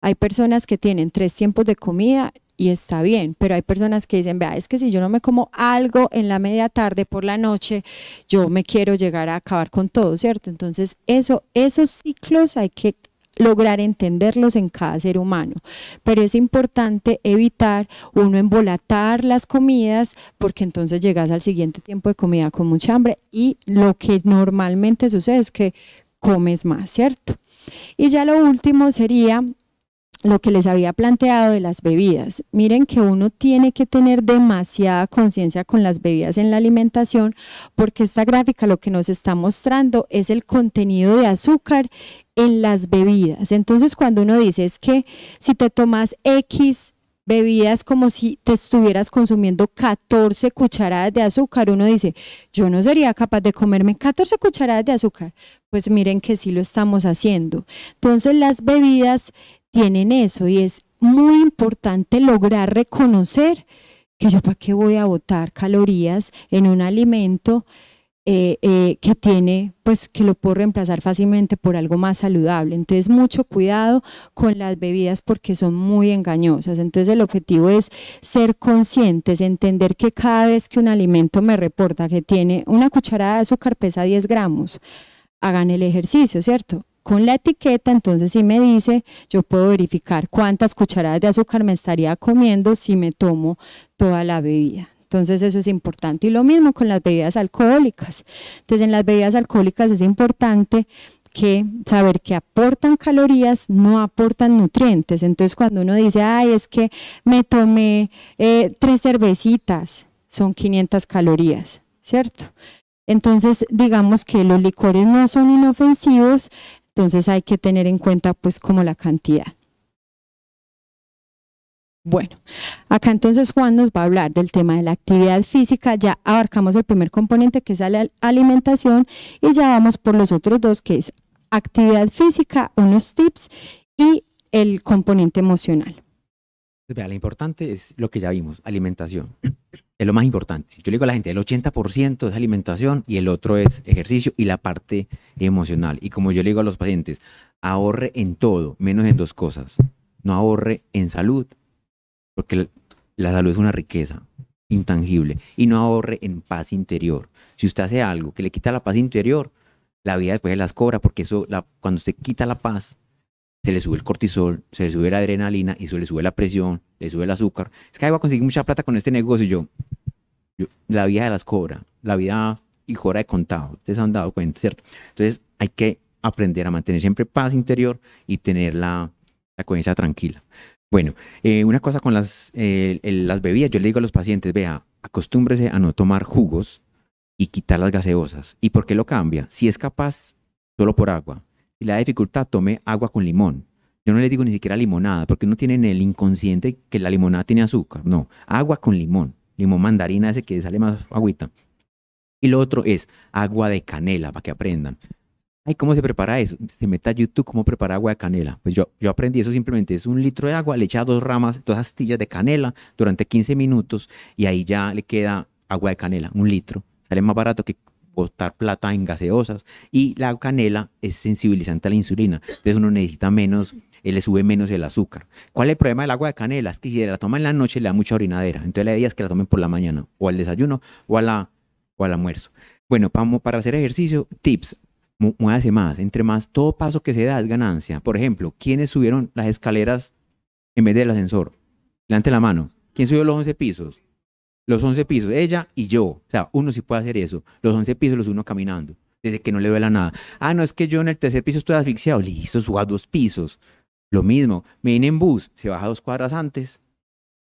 Speaker 5: Hay personas que tienen tres tiempos de comida y está bien, pero hay personas que dicen, vea, es que si yo no me como algo en la media tarde por la noche, yo me quiero llegar a acabar con todo, ¿cierto? Entonces, eso, esos ciclos hay que lograr entenderlos en cada ser humano. Pero es importante evitar uno embolatar las comidas porque entonces llegas al siguiente tiempo de comida con mucha hambre y lo que normalmente sucede es que comes más, ¿cierto? Y ya lo último sería lo que les había planteado de las bebidas. Miren que uno tiene que tener demasiada conciencia con las bebidas en la alimentación porque esta gráfica lo que nos está mostrando es el contenido de azúcar en las bebidas. Entonces cuando uno dice es que si te tomas X bebidas como si te estuvieras consumiendo 14 cucharadas de azúcar, uno dice, yo no sería capaz de comerme 14 cucharadas de azúcar. Pues miren que sí lo estamos haciendo. Entonces las bebidas tienen eso y es muy importante lograr reconocer que yo para qué voy a botar calorías en un alimento eh, eh, que tiene, pues que lo puedo reemplazar fácilmente por algo más saludable. Entonces, mucho cuidado con las bebidas porque son muy engañosas. Entonces, el objetivo es ser conscientes, entender que cada vez que un alimento me reporta que tiene una cucharada de azúcar pesa 10 gramos, hagan el ejercicio, ¿cierto? Con la etiqueta, entonces si me dice, yo puedo verificar cuántas cucharadas de azúcar me estaría comiendo si me tomo toda la bebida. Entonces eso es importante. Y lo mismo con las bebidas alcohólicas. Entonces en las bebidas alcohólicas es importante que saber que aportan calorías, no aportan nutrientes. Entonces cuando uno dice, ay, es que me tomé eh, tres cervecitas, son 500 calorías, ¿cierto? Entonces digamos que los licores no son inofensivos, entonces hay que tener en cuenta pues como la cantidad. Bueno, acá entonces Juan nos va a hablar del tema de la actividad física, ya abarcamos el primer componente que es la alimentación y ya vamos por los otros dos que es actividad física, unos tips y el componente emocional.
Speaker 4: Vea, lo importante es lo que ya vimos, alimentación. Es lo más importante. Yo le digo a la gente, el 80% es alimentación y el otro es ejercicio y la parte emocional. Y como yo le digo a los pacientes, ahorre en todo, menos en dos cosas. No ahorre en salud porque la salud es una riqueza intangible y no ahorre en paz interior. Si usted hace algo que le quita la paz interior, la vida después se las cobra porque eso, cuando usted quita la paz, se le sube el cortisol, se le sube la adrenalina y eso le sube la presión, le sube el azúcar. Es que ahí va a conseguir mucha plata con este negocio. Yo, yo la vida se las cobra, la vida y cobra de contado. Ustedes han dado cuenta, ¿cierto? Entonces hay que aprender a mantener siempre paz interior y tener la, la conciencia tranquila. Bueno, eh, una cosa con las, eh, las bebidas, yo le digo a los pacientes, vea, acostúmbrese a no tomar jugos y quitar las gaseosas. ¿Y por qué lo cambia? Si es capaz, solo por agua. Si le da dificultad, tome agua con limón. Yo no le digo ni siquiera limonada, porque uno tiene en el inconsciente que la limonada tiene azúcar. No, agua con limón. Limón mandarina, ese que sale más agüita. Y lo otro es agua de canela, para que aprendan. Ay, ¿cómo se prepara eso? Se mete a YouTube cómo preparar agua de canela. Pues yo, yo aprendí eso simplemente. Es un litro de agua, le echa dos ramas, dos astillas de canela durante 15 minutos y ahí ya le queda agua de canela, un litro. Sale más barato que botar plata en gaseosas. Y la canela es sensibilizante a la insulina. Entonces uno necesita menos, le sube menos el azúcar. ¿Cuál es el problema del agua de canela? Es que si la toma en la noche le da mucha orinadera. Entonces la idea es que la tomen por la mañana, o al desayuno, o, a la, o al almuerzo. Bueno, vamos para hacer ejercicio, tips muévase más. Entre más, todo paso que se da es ganancia. Por ejemplo, ¿quiénes subieron las escaleras en vez del ascensor? Levante la mano. ¿Quién subió los 11 pisos? Los 11 pisos, ella y yo. O sea, uno sí puede hacer eso. Los 11 pisos los uno caminando, desde que no le duela nada. Ah, no, es que yo en el tercer piso estoy asfixiado. Listo, suba dos pisos. Lo mismo, me viene en bus, se baja dos cuadras antes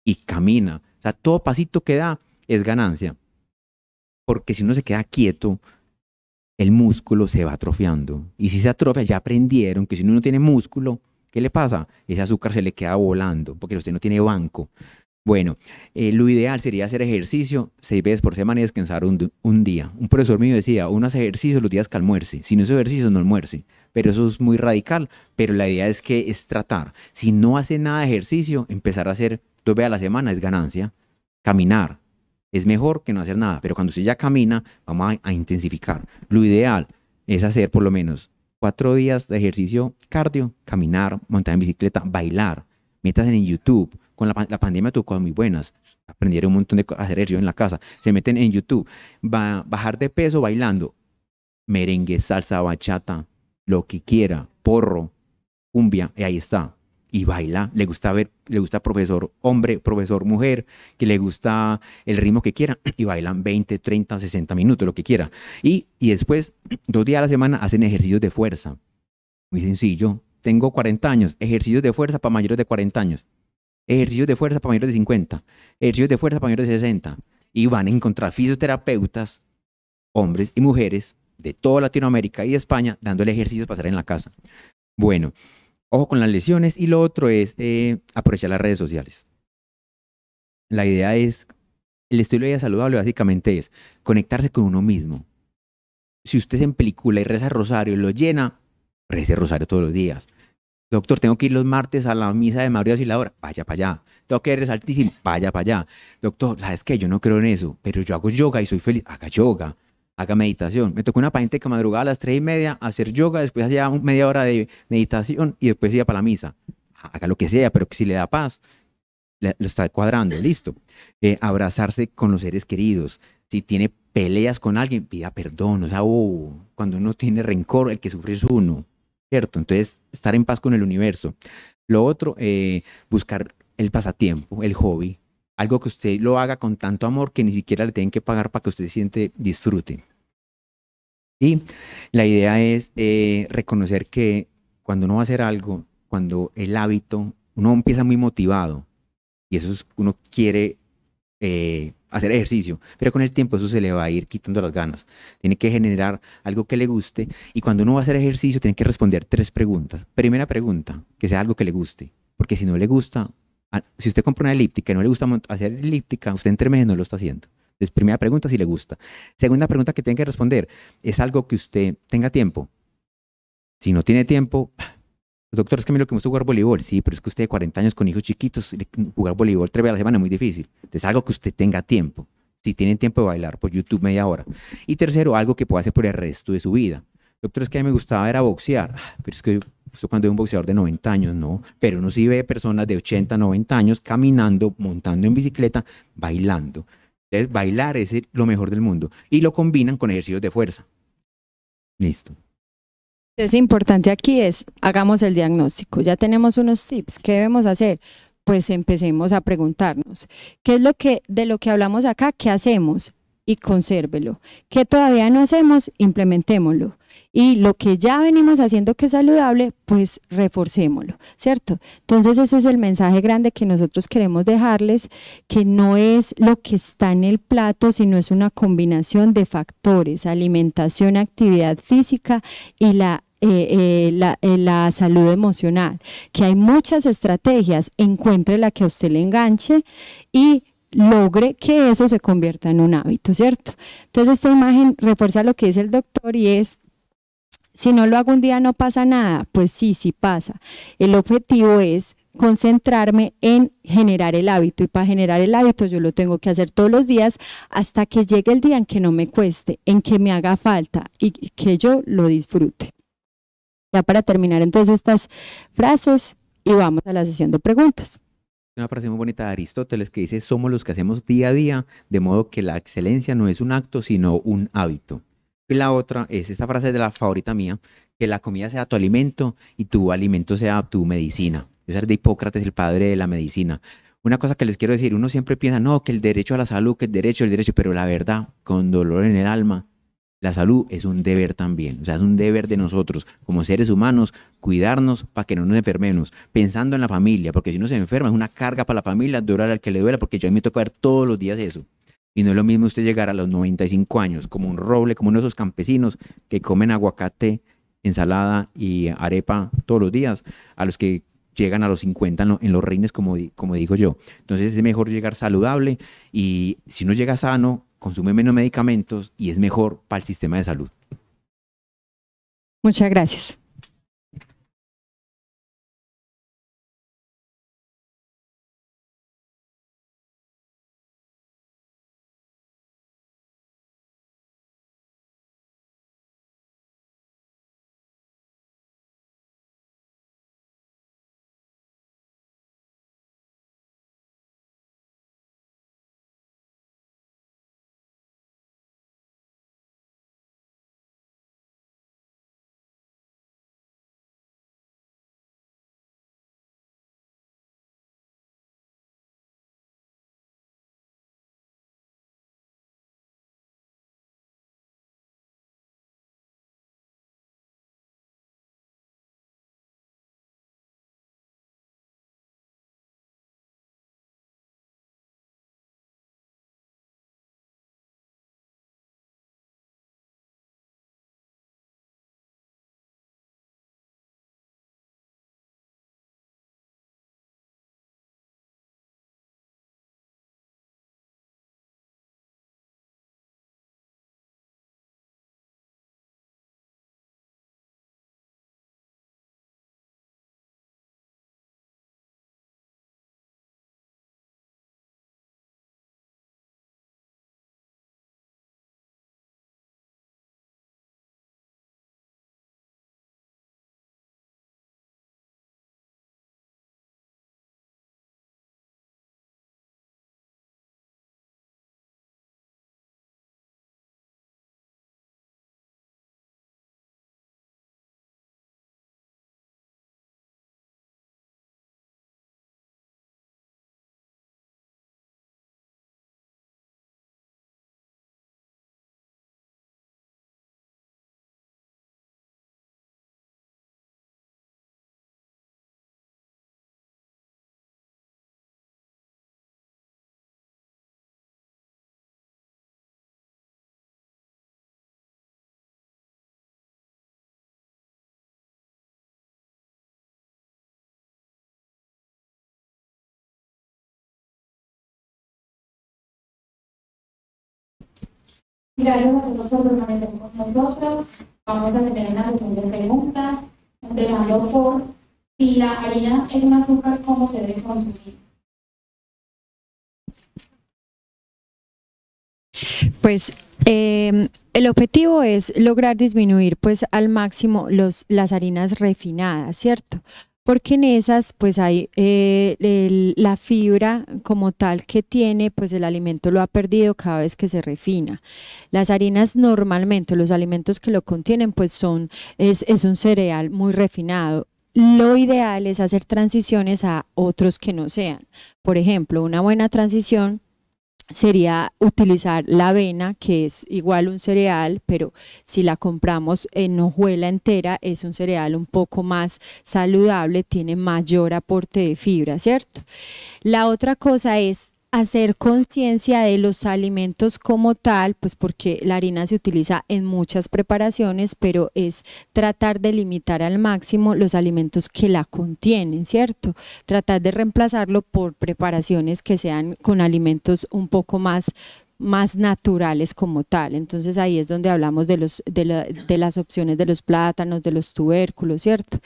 Speaker 4: y camina. O sea, todo pasito que da es ganancia. Porque si uno se queda quieto, el músculo se va atrofiando. Y si se atrofia, ya aprendieron que si uno no tiene músculo, ¿qué le pasa? Ese azúcar se le queda volando porque usted no tiene banco. Bueno, eh, lo ideal sería hacer ejercicio seis veces por semana y descansar un, un, día. Un profesor mío decía, uno hace ejercicio los días que almuerce. Si no hace ejercicio, no almuerce. Pero eso es muy radical. Pero la idea es que es tratar. Si no hace nada de ejercicio, empezar a hacer dos veces a la semana es ganancia. Caminar, es mejor que no hacer nada, pero cuando usted ya camina, vamos a, intensificar. Lo ideal es hacer por lo menos cuatro días de ejercicio cardio, caminar, montar en bicicleta, bailar. Métanse en YouTube. Con la pandemia tuvo cosas muy buenas. Aprendieron un montón de cosas, hacer ejercicio en la casa. Se meten en YouTube. Va, bajar de peso bailando. Merengue, salsa, bachata, lo que quiera, porro, cumbia, y ahí está. Y baila. Le gusta ver, le gusta profesor hombre, profesor mujer, que le gusta el ritmo que quiera. Y bailan 20, 30, 60 minutos, lo que quiera. Y, y después, dos días a la semana, hacen ejercicios de fuerza. Muy sencillo. Tengo 40 años. Ejercicios de fuerza para mayores de 40 años. Ejercicios de fuerza para mayores de 50. Ejercicios de fuerza para mayores de 60. Y van a encontrar fisioterapeutas, hombres y mujeres de toda Latinoamérica y de España, dándole ejercicios para hacer en la casa. Bueno, ojo con las lesiones. Y lo otro es eh, aprovechar las redes sociales. La idea es, el estilo de vida saludable básicamente es conectarse con uno mismo. Si usted se en película y reza rosario y lo llena, rece rosario todos los días. Doctor, tengo que ir los martes a la misa de María Auxiliadora. Vaya para allá. Tengo que ir al. Vaya para allá. Doctor, ¿sabes qué? Yo no creo en eso, pero yo hago yoga y soy feliz. Haga yoga. Haga meditación. Me tocó una paciente que madrugaba a las tres y media a hacer yoga, después hacía media hora de meditación y después iba para la misa. Haga lo que sea, pero si le da paz, lo está cuadrando. Listo. Eh, abrazarse con los seres queridos. Si tiene peleas con alguien, pida perdón. O sea, oh, cuando uno tiene rencor, el que sufre es uno. ¿cierto? Entonces, estar en paz con el universo. Lo otro, eh, buscar el pasatiempo, el hobby, algo que usted lo haga con tanto amor que ni siquiera le tienen que pagar para que usted siente disfrute. Y la idea es eh, reconocer que cuando uno va a hacer algo, cuando el hábito, uno empieza muy motivado y eso es, uno quiere eh, hacer ejercicio, pero con el tiempo eso se le va a ir quitando las ganas. Tiene que generar algo que le guste y cuando uno va a hacer ejercicio tiene que responder tres preguntas. Primera pregunta, que sea algo que le guste, porque si no le gusta, si usted compra una elíptica y no le gusta hacer elíptica, usted en tres meses no lo está haciendo. Entonces, primera pregunta, si le gusta. Segunda pregunta que tiene que responder, ¿es algo que usted tenga tiempo? Si no tiene tiempo, doctor, es que a mí lo que me gusta jugar voleibol. Sí, pero es que usted de 40 años con hijos chiquitos, jugar voleibol tres veces a la semana es muy difícil. Entonces, algo que usted tenga tiempo. Si tiene tiempo de bailar por YouTube media hora. Y tercero, algo que pueda hacer por el resto de su vida. Doctor, es que a mí me gustaba era boxear. Ah, Pero es que usted cuando es un boxeador de 90 años, no. Pero uno sí ve personas de 80, 90 años caminando, montando en bicicleta, bailando. Entonces, bailar es lo mejor del mundo. Y lo combinan con ejercicios de fuerza. Listo.
Speaker 5: Es importante aquí es, hagamos el diagnóstico, ya tenemos unos tips, ¿qué debemos hacer? Pues empecemos a preguntarnos, ¿qué es lo que de lo que hablamos acá, qué hacemos? Y consérvelo. ¿Qué todavía no hacemos? Implementémoslo. Y lo que ya venimos haciendo que es saludable, pues reforcémoslo, ¿cierto? Entonces ese es el mensaje grande que nosotros queremos dejarles, que no es lo que está en el plato, sino es una combinación de factores, alimentación, actividad física y la eh, eh, eh, salud emocional, que hay muchas estrategias, encuentre la que a usted le enganche y logre que eso se convierta en un hábito, ¿cierto? Entonces esta imagen refuerza lo que dice el doctor y es, si no lo hago un día no pasa nada, pues sí, sí pasa. El objetivo es concentrarme en generar el hábito y para generar el hábito yo lo tengo que hacer todos los días hasta que llegue el día en que no me cueste, en que me haga falta y que yo lo disfrute. Ya para terminar entonces estas frases y vamos a la sesión de preguntas.
Speaker 4: Una frase muy bonita de Aristóteles que dice, somos los que hacemos día a día, de modo que la excelencia no es un acto, sino un hábito. Y la otra es esta frase de la favorita mía, que la comida sea tu alimento y tu alimento sea tu medicina. Esa es de Hipócrates, el padre de la medicina. Una cosa que les quiero decir, uno siempre piensa, no, que el derecho a la salud, que el derecho, el derecho, pero la verdad, con dolor en el alma, la salud es un deber también, o sea, es un deber de nosotros como seres humanos cuidarnos para que no nos enfermemos, pensando en la familia, porque si uno se enferma es una carga para la familia, durar al que le duela, porque yo a mí me toca ver todos los días eso. Y no es lo mismo usted llegar a los 95 años como un roble, como uno de esos campesinos que comen aguacate, ensalada y arepa todos los días, a los que llegan a los 50 en, lo- en los reines, como, como digo yo. Entonces es mejor llegar saludable y si uno llega sano, consume menos medicamentos y es mejor para el sistema de salud.
Speaker 5: Muchas gracias.
Speaker 6: Gracias a todos por permanecer con nosotros. Vamos a tener una sesión de preguntas, empezando por si la harina es un azúcar, ¿cómo se debe consumir?
Speaker 5: Pues eh, el objetivo es lograr disminuir pues al máximo los, las harinas refinadas, ¿cierto? Porque en esas pues hay eh, la fibra como tal que tiene, pues el alimento lo ha perdido cada vez que se refina. Las harinas normalmente, los alimentos que lo contienen pues son, es, es un cereal muy refinado. Lo ideal es hacer transiciones a otros que no sean. Por ejemplo, una buena transición sería utilizar la avena, que es igual un cereal, pero si la compramos en hojuela entera, es un cereal un poco más saludable, tiene mayor aporte de fibra, ¿cierto? La otra cosa es hacer conciencia de los alimentos como tal, pues porque la harina se utiliza en muchas preparaciones, pero es tratar de limitar al máximo los alimentos que la contienen, ¿cierto? Tratar de reemplazarlo por preparaciones que sean con alimentos un poco más más naturales como tal. Entonces ahí es donde hablamos de, los, de, de las opciones de los plátanos, de los tubérculos, ¿cierto?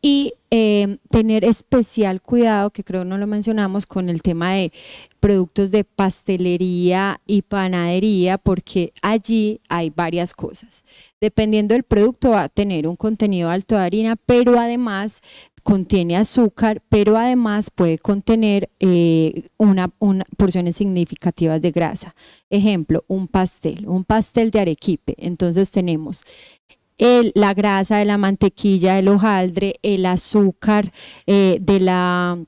Speaker 5: Y eh, tener especial cuidado, que creo no lo mencionamos, con el tema de productos de pastelería y panadería, porque allí hay varias cosas. Dependiendo del producto va a tener un contenido alto de harina, pero además contiene azúcar, pero además puede contener eh, una, porciones significativas de grasa. Ejemplo, un pastel, un pastel de arequipe. Entonces tenemos la grasa de la mantequilla, el hojaldre, el azúcar eh, de la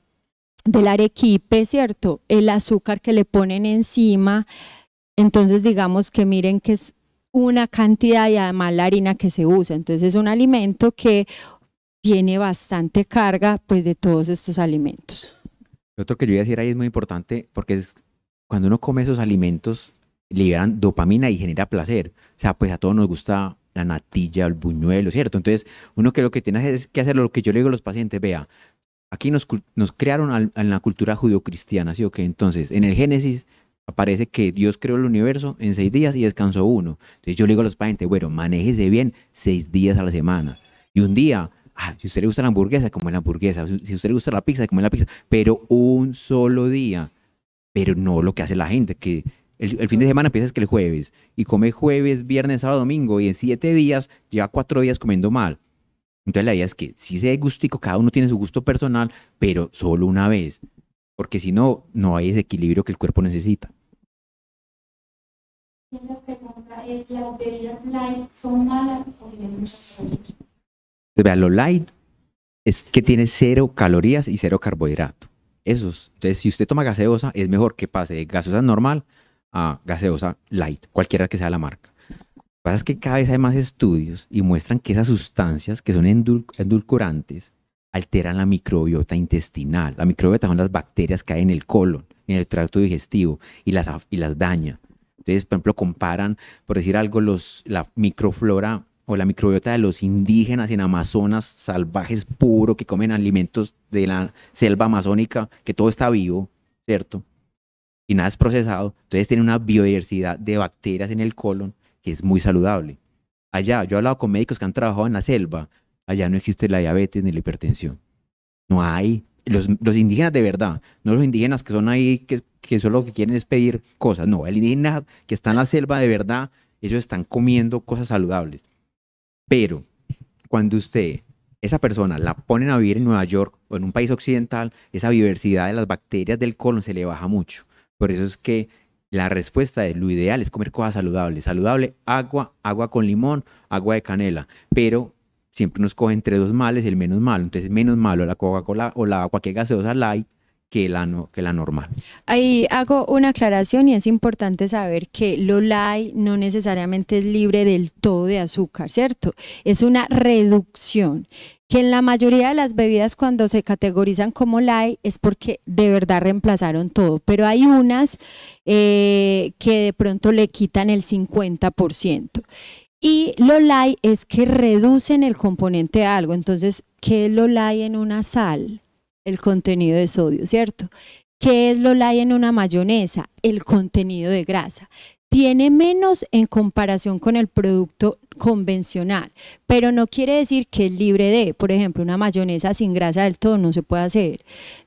Speaker 5: del arequipe, ¿cierto? El azúcar que le ponen encima. Entonces, digamos que miren que es una cantidad y además la harina que se usa. Entonces, es un alimento que tiene bastante carga pues de todos estos alimentos.
Speaker 4: Lo otro que yo iba a decir ahí es muy importante porque es cuando uno come esos alimentos liberan dopamina y genera placer. O sea, pues a todos nos gusta la natilla, el buñuelo, ¿cierto? Entonces, uno que lo que tiene es que hacer lo que yo le digo a los pacientes, vea, aquí nos, nos crearon al- en la cultura judio-cristiana, ¿sí o qué? Entonces, en el Génesis aparece que Dios creó el universo en seis días y descansó uno. Entonces yo le digo a los pacientes, bueno, manéjese bien seis días a la semana. Y un día, ah, si usted le gusta la hamburguesa, come la hamburguesa. Si usted le gusta la pizza, come la pizza. Pero un solo día. Pero no lo que hace la gente, que el, fin de semana empieza es que el jueves. Y come jueves, viernes, sábado, domingo. Y en siete días lleva cuatro días comiendo mal. Entonces la idea es que si se gustico, cada uno tiene su gusto personal, pero solo una vez. Porque si no, no hay ese equilibrio que el cuerpo necesita.
Speaker 6: La pregunta es, ¿las bebidas light son malas o calorías?
Speaker 4: Entonces, vea, lo light es que tiene cero calorías y cero carbohidrato. Esos. Entonces, si usted toma gaseosa, es mejor que pase de gaseosa normal a gaseosa light, cualquiera que sea la marca. Lo que pasa es que cada vez hay más estudios y muestran que esas sustancias que son endul- endulcorantes alteran la microbiota intestinal. La microbiota son las bacterias que hay en el colon, en el tracto digestivo y las, y las daña. Entonces, por ejemplo, comparan, por decir algo, los, la microflora o la microbiota de los indígenas en Amazonas salvajes puro que comen alimentos de la selva amazónica, que todo está vivo, ¿cierto? Y nada es procesado. Entonces tiene una biodiversidad de bacterias en el colon que es muy saludable. Allá, yo he hablado con médicos que han trabajado en la selva, allá no existe la diabetes ni la hipertensión. No hay. Los, los indígenas de verdad, no los indígenas que son ahí, que, que solo lo que quieren es pedir cosas. No, el indígena que está en la selva de verdad, ellos están comiendo cosas saludables. Pero cuando usted, esa persona, la ponen a vivir en Nueva York o en un país occidental, esa biodiversidad de las bacterias del colon se le baja mucho. Por eso es que la respuesta es lo ideal es comer cosas saludables. Saludable, agua, agua con limón, agua de canela. Pero siempre nos coge entre dos males el menos malo. Entonces, menos malo la Coca-Cola o la cualquier gaseosa light que la, normal.
Speaker 5: Ahí hago una aclaración y es importante saber que lo light no necesariamente es libre del todo de azúcar, ¿cierto? Es una reducción que en la mayoría de las bebidas cuando se categorizan como light es porque de verdad reemplazaron todo, pero hay unas eh, que de pronto le quitan el 50%. Y lo light es que reducen el componente de algo. Entonces, ¿qué es lo light en una sal? El contenido de sodio, ¿cierto? ¿Qué es lo light en una mayonesa? El contenido de grasa. tiene menos en comparación con el producto convencional, pero no quiere decir que es libre de, por ejemplo, una mayonesa sin grasa del todo no se puede hacer.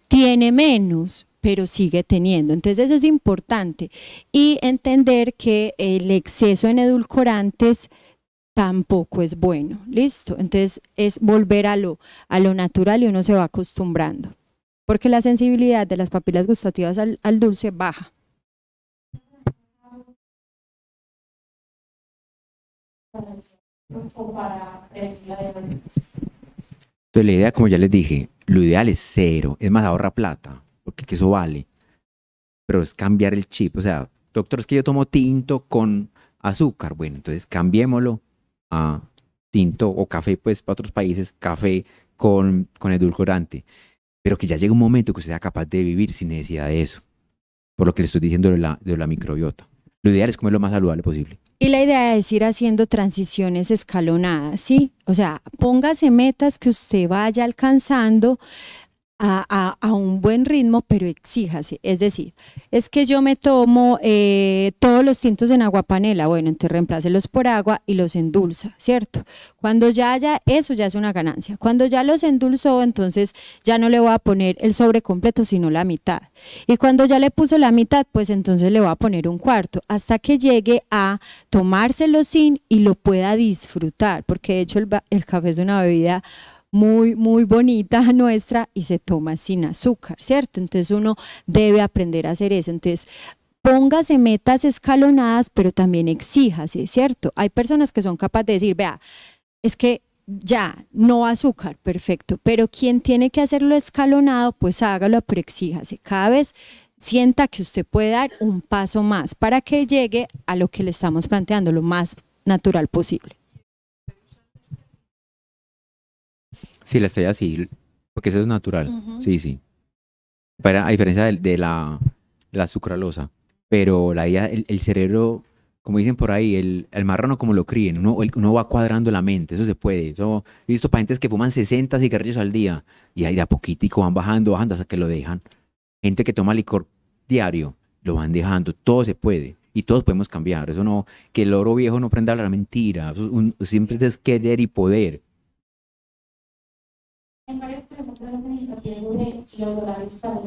Speaker 5: Tiene menos, pero sigue teniendo. Entonces eso es importante. Y entender que el exceso en edulcorantes tampoco es bueno. ¿Listo? Entonces es volver a lo, a lo natural y uno se va acostumbrando. Porque la sensibilidad de las papilas gustativas al, dulce baja.
Speaker 4: Entonces la idea, como ya les dije, lo ideal es cero, es más ahorra plata, porque que eso vale. Pero es cambiar el chip, o sea, doctor, es que yo tomo tinto con azúcar, bueno, entonces cambiémoslo a tinto o café, pues para otros países, café con, con edulcorante. Pero que ya llegue un momento que usted sea capaz de vivir sin necesidad de eso. Por lo que le estoy diciendo de la, de la microbiota. Lo ideal es comer lo más saludable posible.
Speaker 5: Y la idea es ir haciendo transiciones escalonadas, ¿sí? O sea, póngase metas que usted vaya alcanzando a, un buen ritmo, pero exíjase. Es decir, es que yo me tomo eh, todos los tintos en agua panela, bueno, entonces reemplácelos por agua y los endulza, ¿cierto? Cuando ya haya, eso ya es una ganancia. Cuando ya los endulzó, entonces ya no le voy a poner el sobre completo, sino la mitad. Y cuando ya le puso la mitad, pues entonces le voy a poner un cuarto, hasta que llegue a tomárselo sin y lo pueda disfrutar, porque de hecho el café es una bebida muy, muy bonita <laughs> nuestra y se toma sin azúcar, ¿cierto? Entonces uno debe aprender a hacer eso. Entonces, póngase metas escalonadas, pero también exíjase, ¿cierto? Hay personas que son capaces de decir, vea, es que ya, no azúcar, perfecto, pero quien tiene que hacerlo escalonado, pues hágalo, pero exíjase. Cada vez sienta que usted puede dar un paso más para que llegue a lo que le estamos planteando, lo más natural posible.
Speaker 4: Sí, la estrella sí, porque eso es natural. Sí, sí. Para, a diferencia de, la, la, sucralosa. Pero la idea, el, cerebro, como dicen por ahí, el, el marrano como lo críen, uno, uno va cuadrando la mente, eso se puede. Eso, he visto pacientes que fuman 60 cigarrillos al día y ahí de a poquitico van bajando, bajando hasta que lo dejan. Gente que toma licor diario, lo van dejando, todo se puede y todos podemos cambiar. Eso no, que el oro viejo no prenda la mentira, siempre es querer y poder. En varias preguntas sobre los horarios para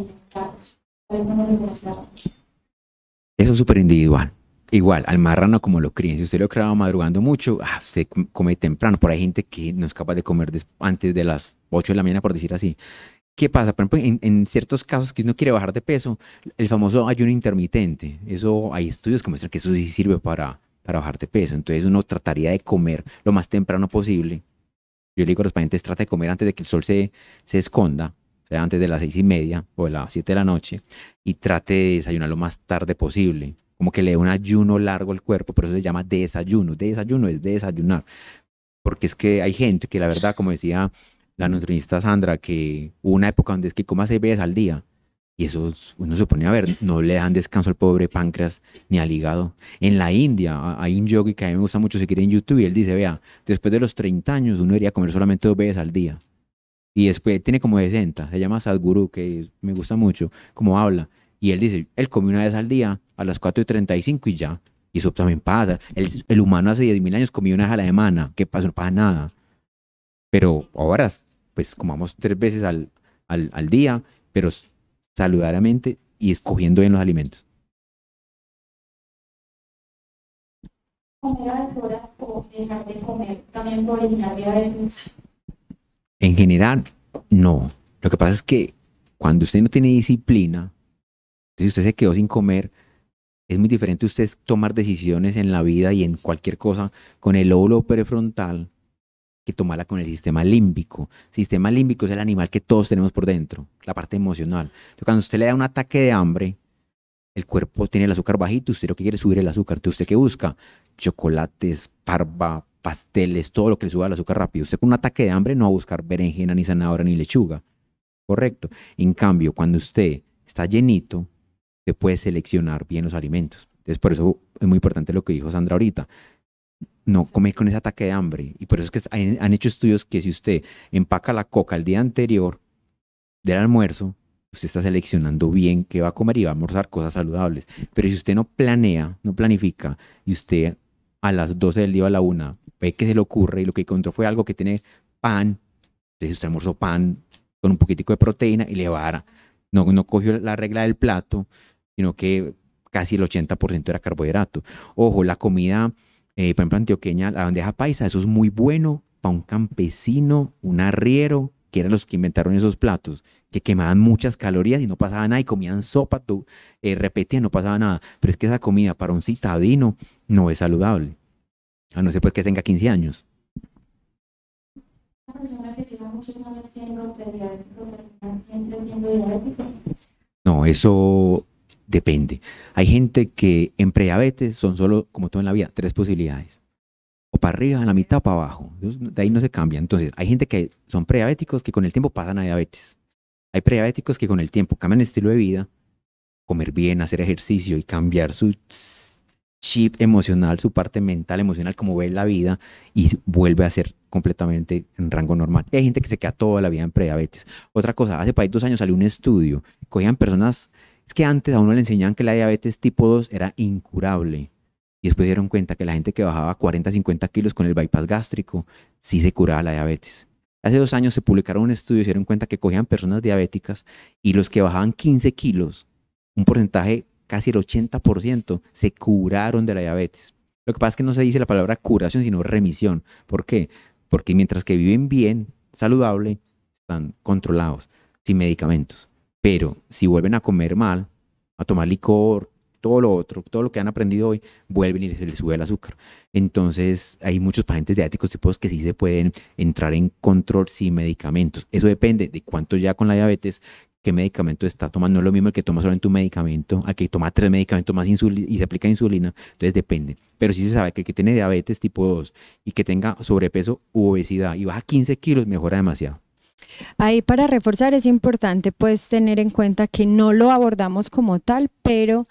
Speaker 4: Eso es súper individual. Igual, al marrano como lo críen. Si usted lo crea madrugando mucho, ah, se come temprano. Por ahí hay gente que no es capaz de comer antes de las 8 de la mañana, por decir así. ¿Qué pasa? Por ejemplo, en, ciertos casos que uno quiere bajar de peso, el famoso ayuno intermitente. Eso hay estudios que muestran que eso sí sirve para, para bajar de peso. Entonces uno trataría de comer lo más temprano posible yo le digo a los pacientes, trate de comer antes de que el sol se, se esconda, o sea, antes de las seis y media o de las siete de la noche, y trate de desayunar lo más tarde posible. Como que le dé un ayuno largo al cuerpo, por eso se llama desayuno. Desayuno es desayunar. Porque es que hay gente que la verdad, como decía la nutricionista Sandra, que hubo una época donde es que coma seis veces al día. Y eso uno se pone a ver, no le dan descanso al pobre páncreas ni al hígado. En la India hay un yogi que a mí me gusta mucho seguir en YouTube y él dice, vea, después de los 30 años uno debería comer solamente dos veces al día. Y después tiene como 60, se llama Sadhguru, que me gusta mucho, como habla. Y él dice, él come una vez al día a las 4 y 35 y ya. Y eso también pasa. El, el humano hace 10.000 años comía una vez a la semana. ¿Qué pasa? No pasa nada. Pero ahora, pues comamos tres veces al, al, al día, pero saludablemente y escogiendo bien los alimentos. En general, no. Lo que pasa es que cuando usted no tiene disciplina, si usted se quedó sin comer, es muy diferente usted tomar decisiones en la vida y en cualquier cosa con el lóbulo prefrontal que tomarla con el sistema límbico. sistema límbico es el animal que todos tenemos por dentro, la parte emocional. cuando usted le da un ataque de hambre, el cuerpo tiene el azúcar bajito, usted lo que quiere es subir el azúcar. ¿Usted qué busca? Chocolates, parva, pasteles, todo lo que le suba el azúcar rápido. Usted con un ataque de hambre no va a buscar berenjena, ni zanahoria, ni lechuga. Correcto. En cambio, cuando usted está llenito, usted puede seleccionar bien los alimentos. Entonces, por eso es muy importante lo que dijo Sandra ahorita no comer con ese ataque de hambre. Y por eso es que han hecho estudios que si usted empaca la coca el día anterior del almuerzo, usted está seleccionando bien qué va a comer y va a almorzar cosas saludables. Pero si usted no planea, no planifica, y usted a las 12 del día a la una ve que se le ocurre y lo que encontró fue algo que tiene pan, entonces usted almorzó pan con un poquitico de proteína y le va a no, no cogió la regla del plato, sino que casi el 80% era carbohidrato. Ojo, la comida, eh, por ejemplo, antioqueña, la bandeja paisa, eso es muy bueno para un campesino, un arriero, que eran los que inventaron esos platos, que quemaban muchas calorías y no pasaba nada, y comían sopa, tú, eh, repetían, no pasaba nada. Pero es que esa comida para un citadino no es saludable. A no ser pues que tenga 15 años. No, eso depende. Hay gente que en prediabetes son solo, como todo en la vida, tres posibilidades. O para arriba, a la mitad o para abajo. De ahí no se cambia. Entonces, hay gente que son prediabéticos que con el tiempo pasan a diabetes. Hay prediabéticos que con el tiempo cambian el estilo de vida, comer bien, hacer ejercicio y cambiar su chip emocional, su parte mental, emocional, como ve la vida y vuelve a ser completamente en rango normal. Hay gente que se queda toda la vida en prediabetes. Otra cosa, hace para dos años salió un estudio, cogían personas es que antes a uno le enseñaban que la diabetes tipo 2 era incurable. Y después dieron cuenta que la gente que bajaba 40, 50 kilos con el bypass gástrico, sí se curaba la diabetes. Hace dos años se publicaron un estudio y se dieron cuenta que cogían personas diabéticas y los que bajaban 15 kilos, un porcentaje casi el 80%, se curaron de la diabetes. Lo que pasa es que no se dice la palabra curación, sino remisión. ¿Por qué? Porque mientras que viven bien, saludable, están controlados, sin medicamentos. Pero si vuelven a comer mal, a tomar licor, todo lo otro, todo lo que han aprendido hoy, vuelven y se les sube el azúcar. Entonces, hay muchos pacientes diabéticos tipos que sí se pueden entrar en control sin medicamentos. Eso depende de cuánto ya con la diabetes, qué medicamento está tomando. No es lo mismo el que toma solamente un medicamento, al que toma tres medicamentos más insulina y se aplica insulina. Entonces, depende. Pero sí se sabe que el que tiene diabetes tipo 2 y que tenga sobrepeso u obesidad y baja 15 kilos, mejora demasiado.
Speaker 5: Ahí para reforzar es importante pues tener en cuenta que no lo abordamos como tal, pero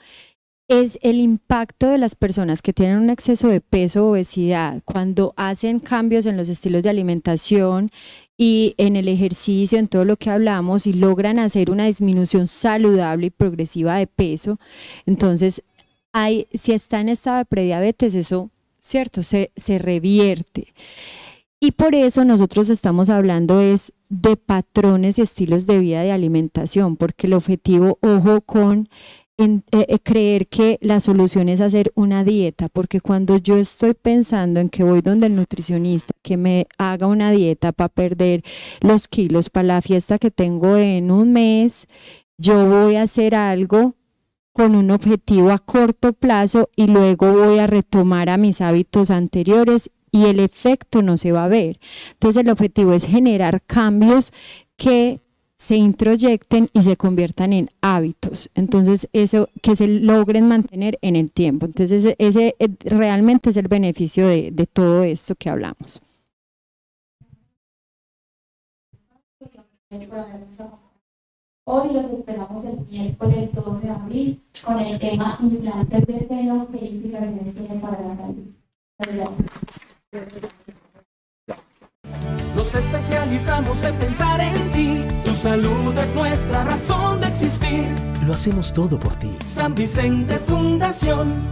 Speaker 5: es el impacto de las personas que tienen un exceso de peso o obesidad cuando hacen cambios en los estilos de alimentación y en el ejercicio, en todo lo que hablamos y logran hacer una disminución saludable y progresiva de peso. Entonces, hay, si está en estado de prediabetes, eso, cierto, se, se revierte. Y por eso nosotros estamos hablando es de patrones y estilos de vida de alimentación, porque el objetivo, ojo con eh, eh, creer que la solución es hacer una dieta, porque cuando yo estoy pensando en que voy donde el nutricionista, que me haga una dieta para perder los kilos para la fiesta que tengo en un mes, yo voy a hacer algo con un objetivo a corto plazo y luego voy a retomar a mis hábitos anteriores y el efecto no se va a ver. Entonces el objetivo es generar cambios que se introyecten y se conviertan en hábitos. Entonces, eso que se logren mantener en el tiempo. Entonces, ese, realmente es el beneficio de, todo esto que hablamos.
Speaker 6: Hoy los esperamos el miércoles 12 de abril con el tema implantes de seno que implicaciones para la salud.
Speaker 1: Nos especializamos en pensar en ti. Tu salud es nuestra razón de existir.
Speaker 2: Lo hacemos todo por ti.
Speaker 1: San Vicente Fundación.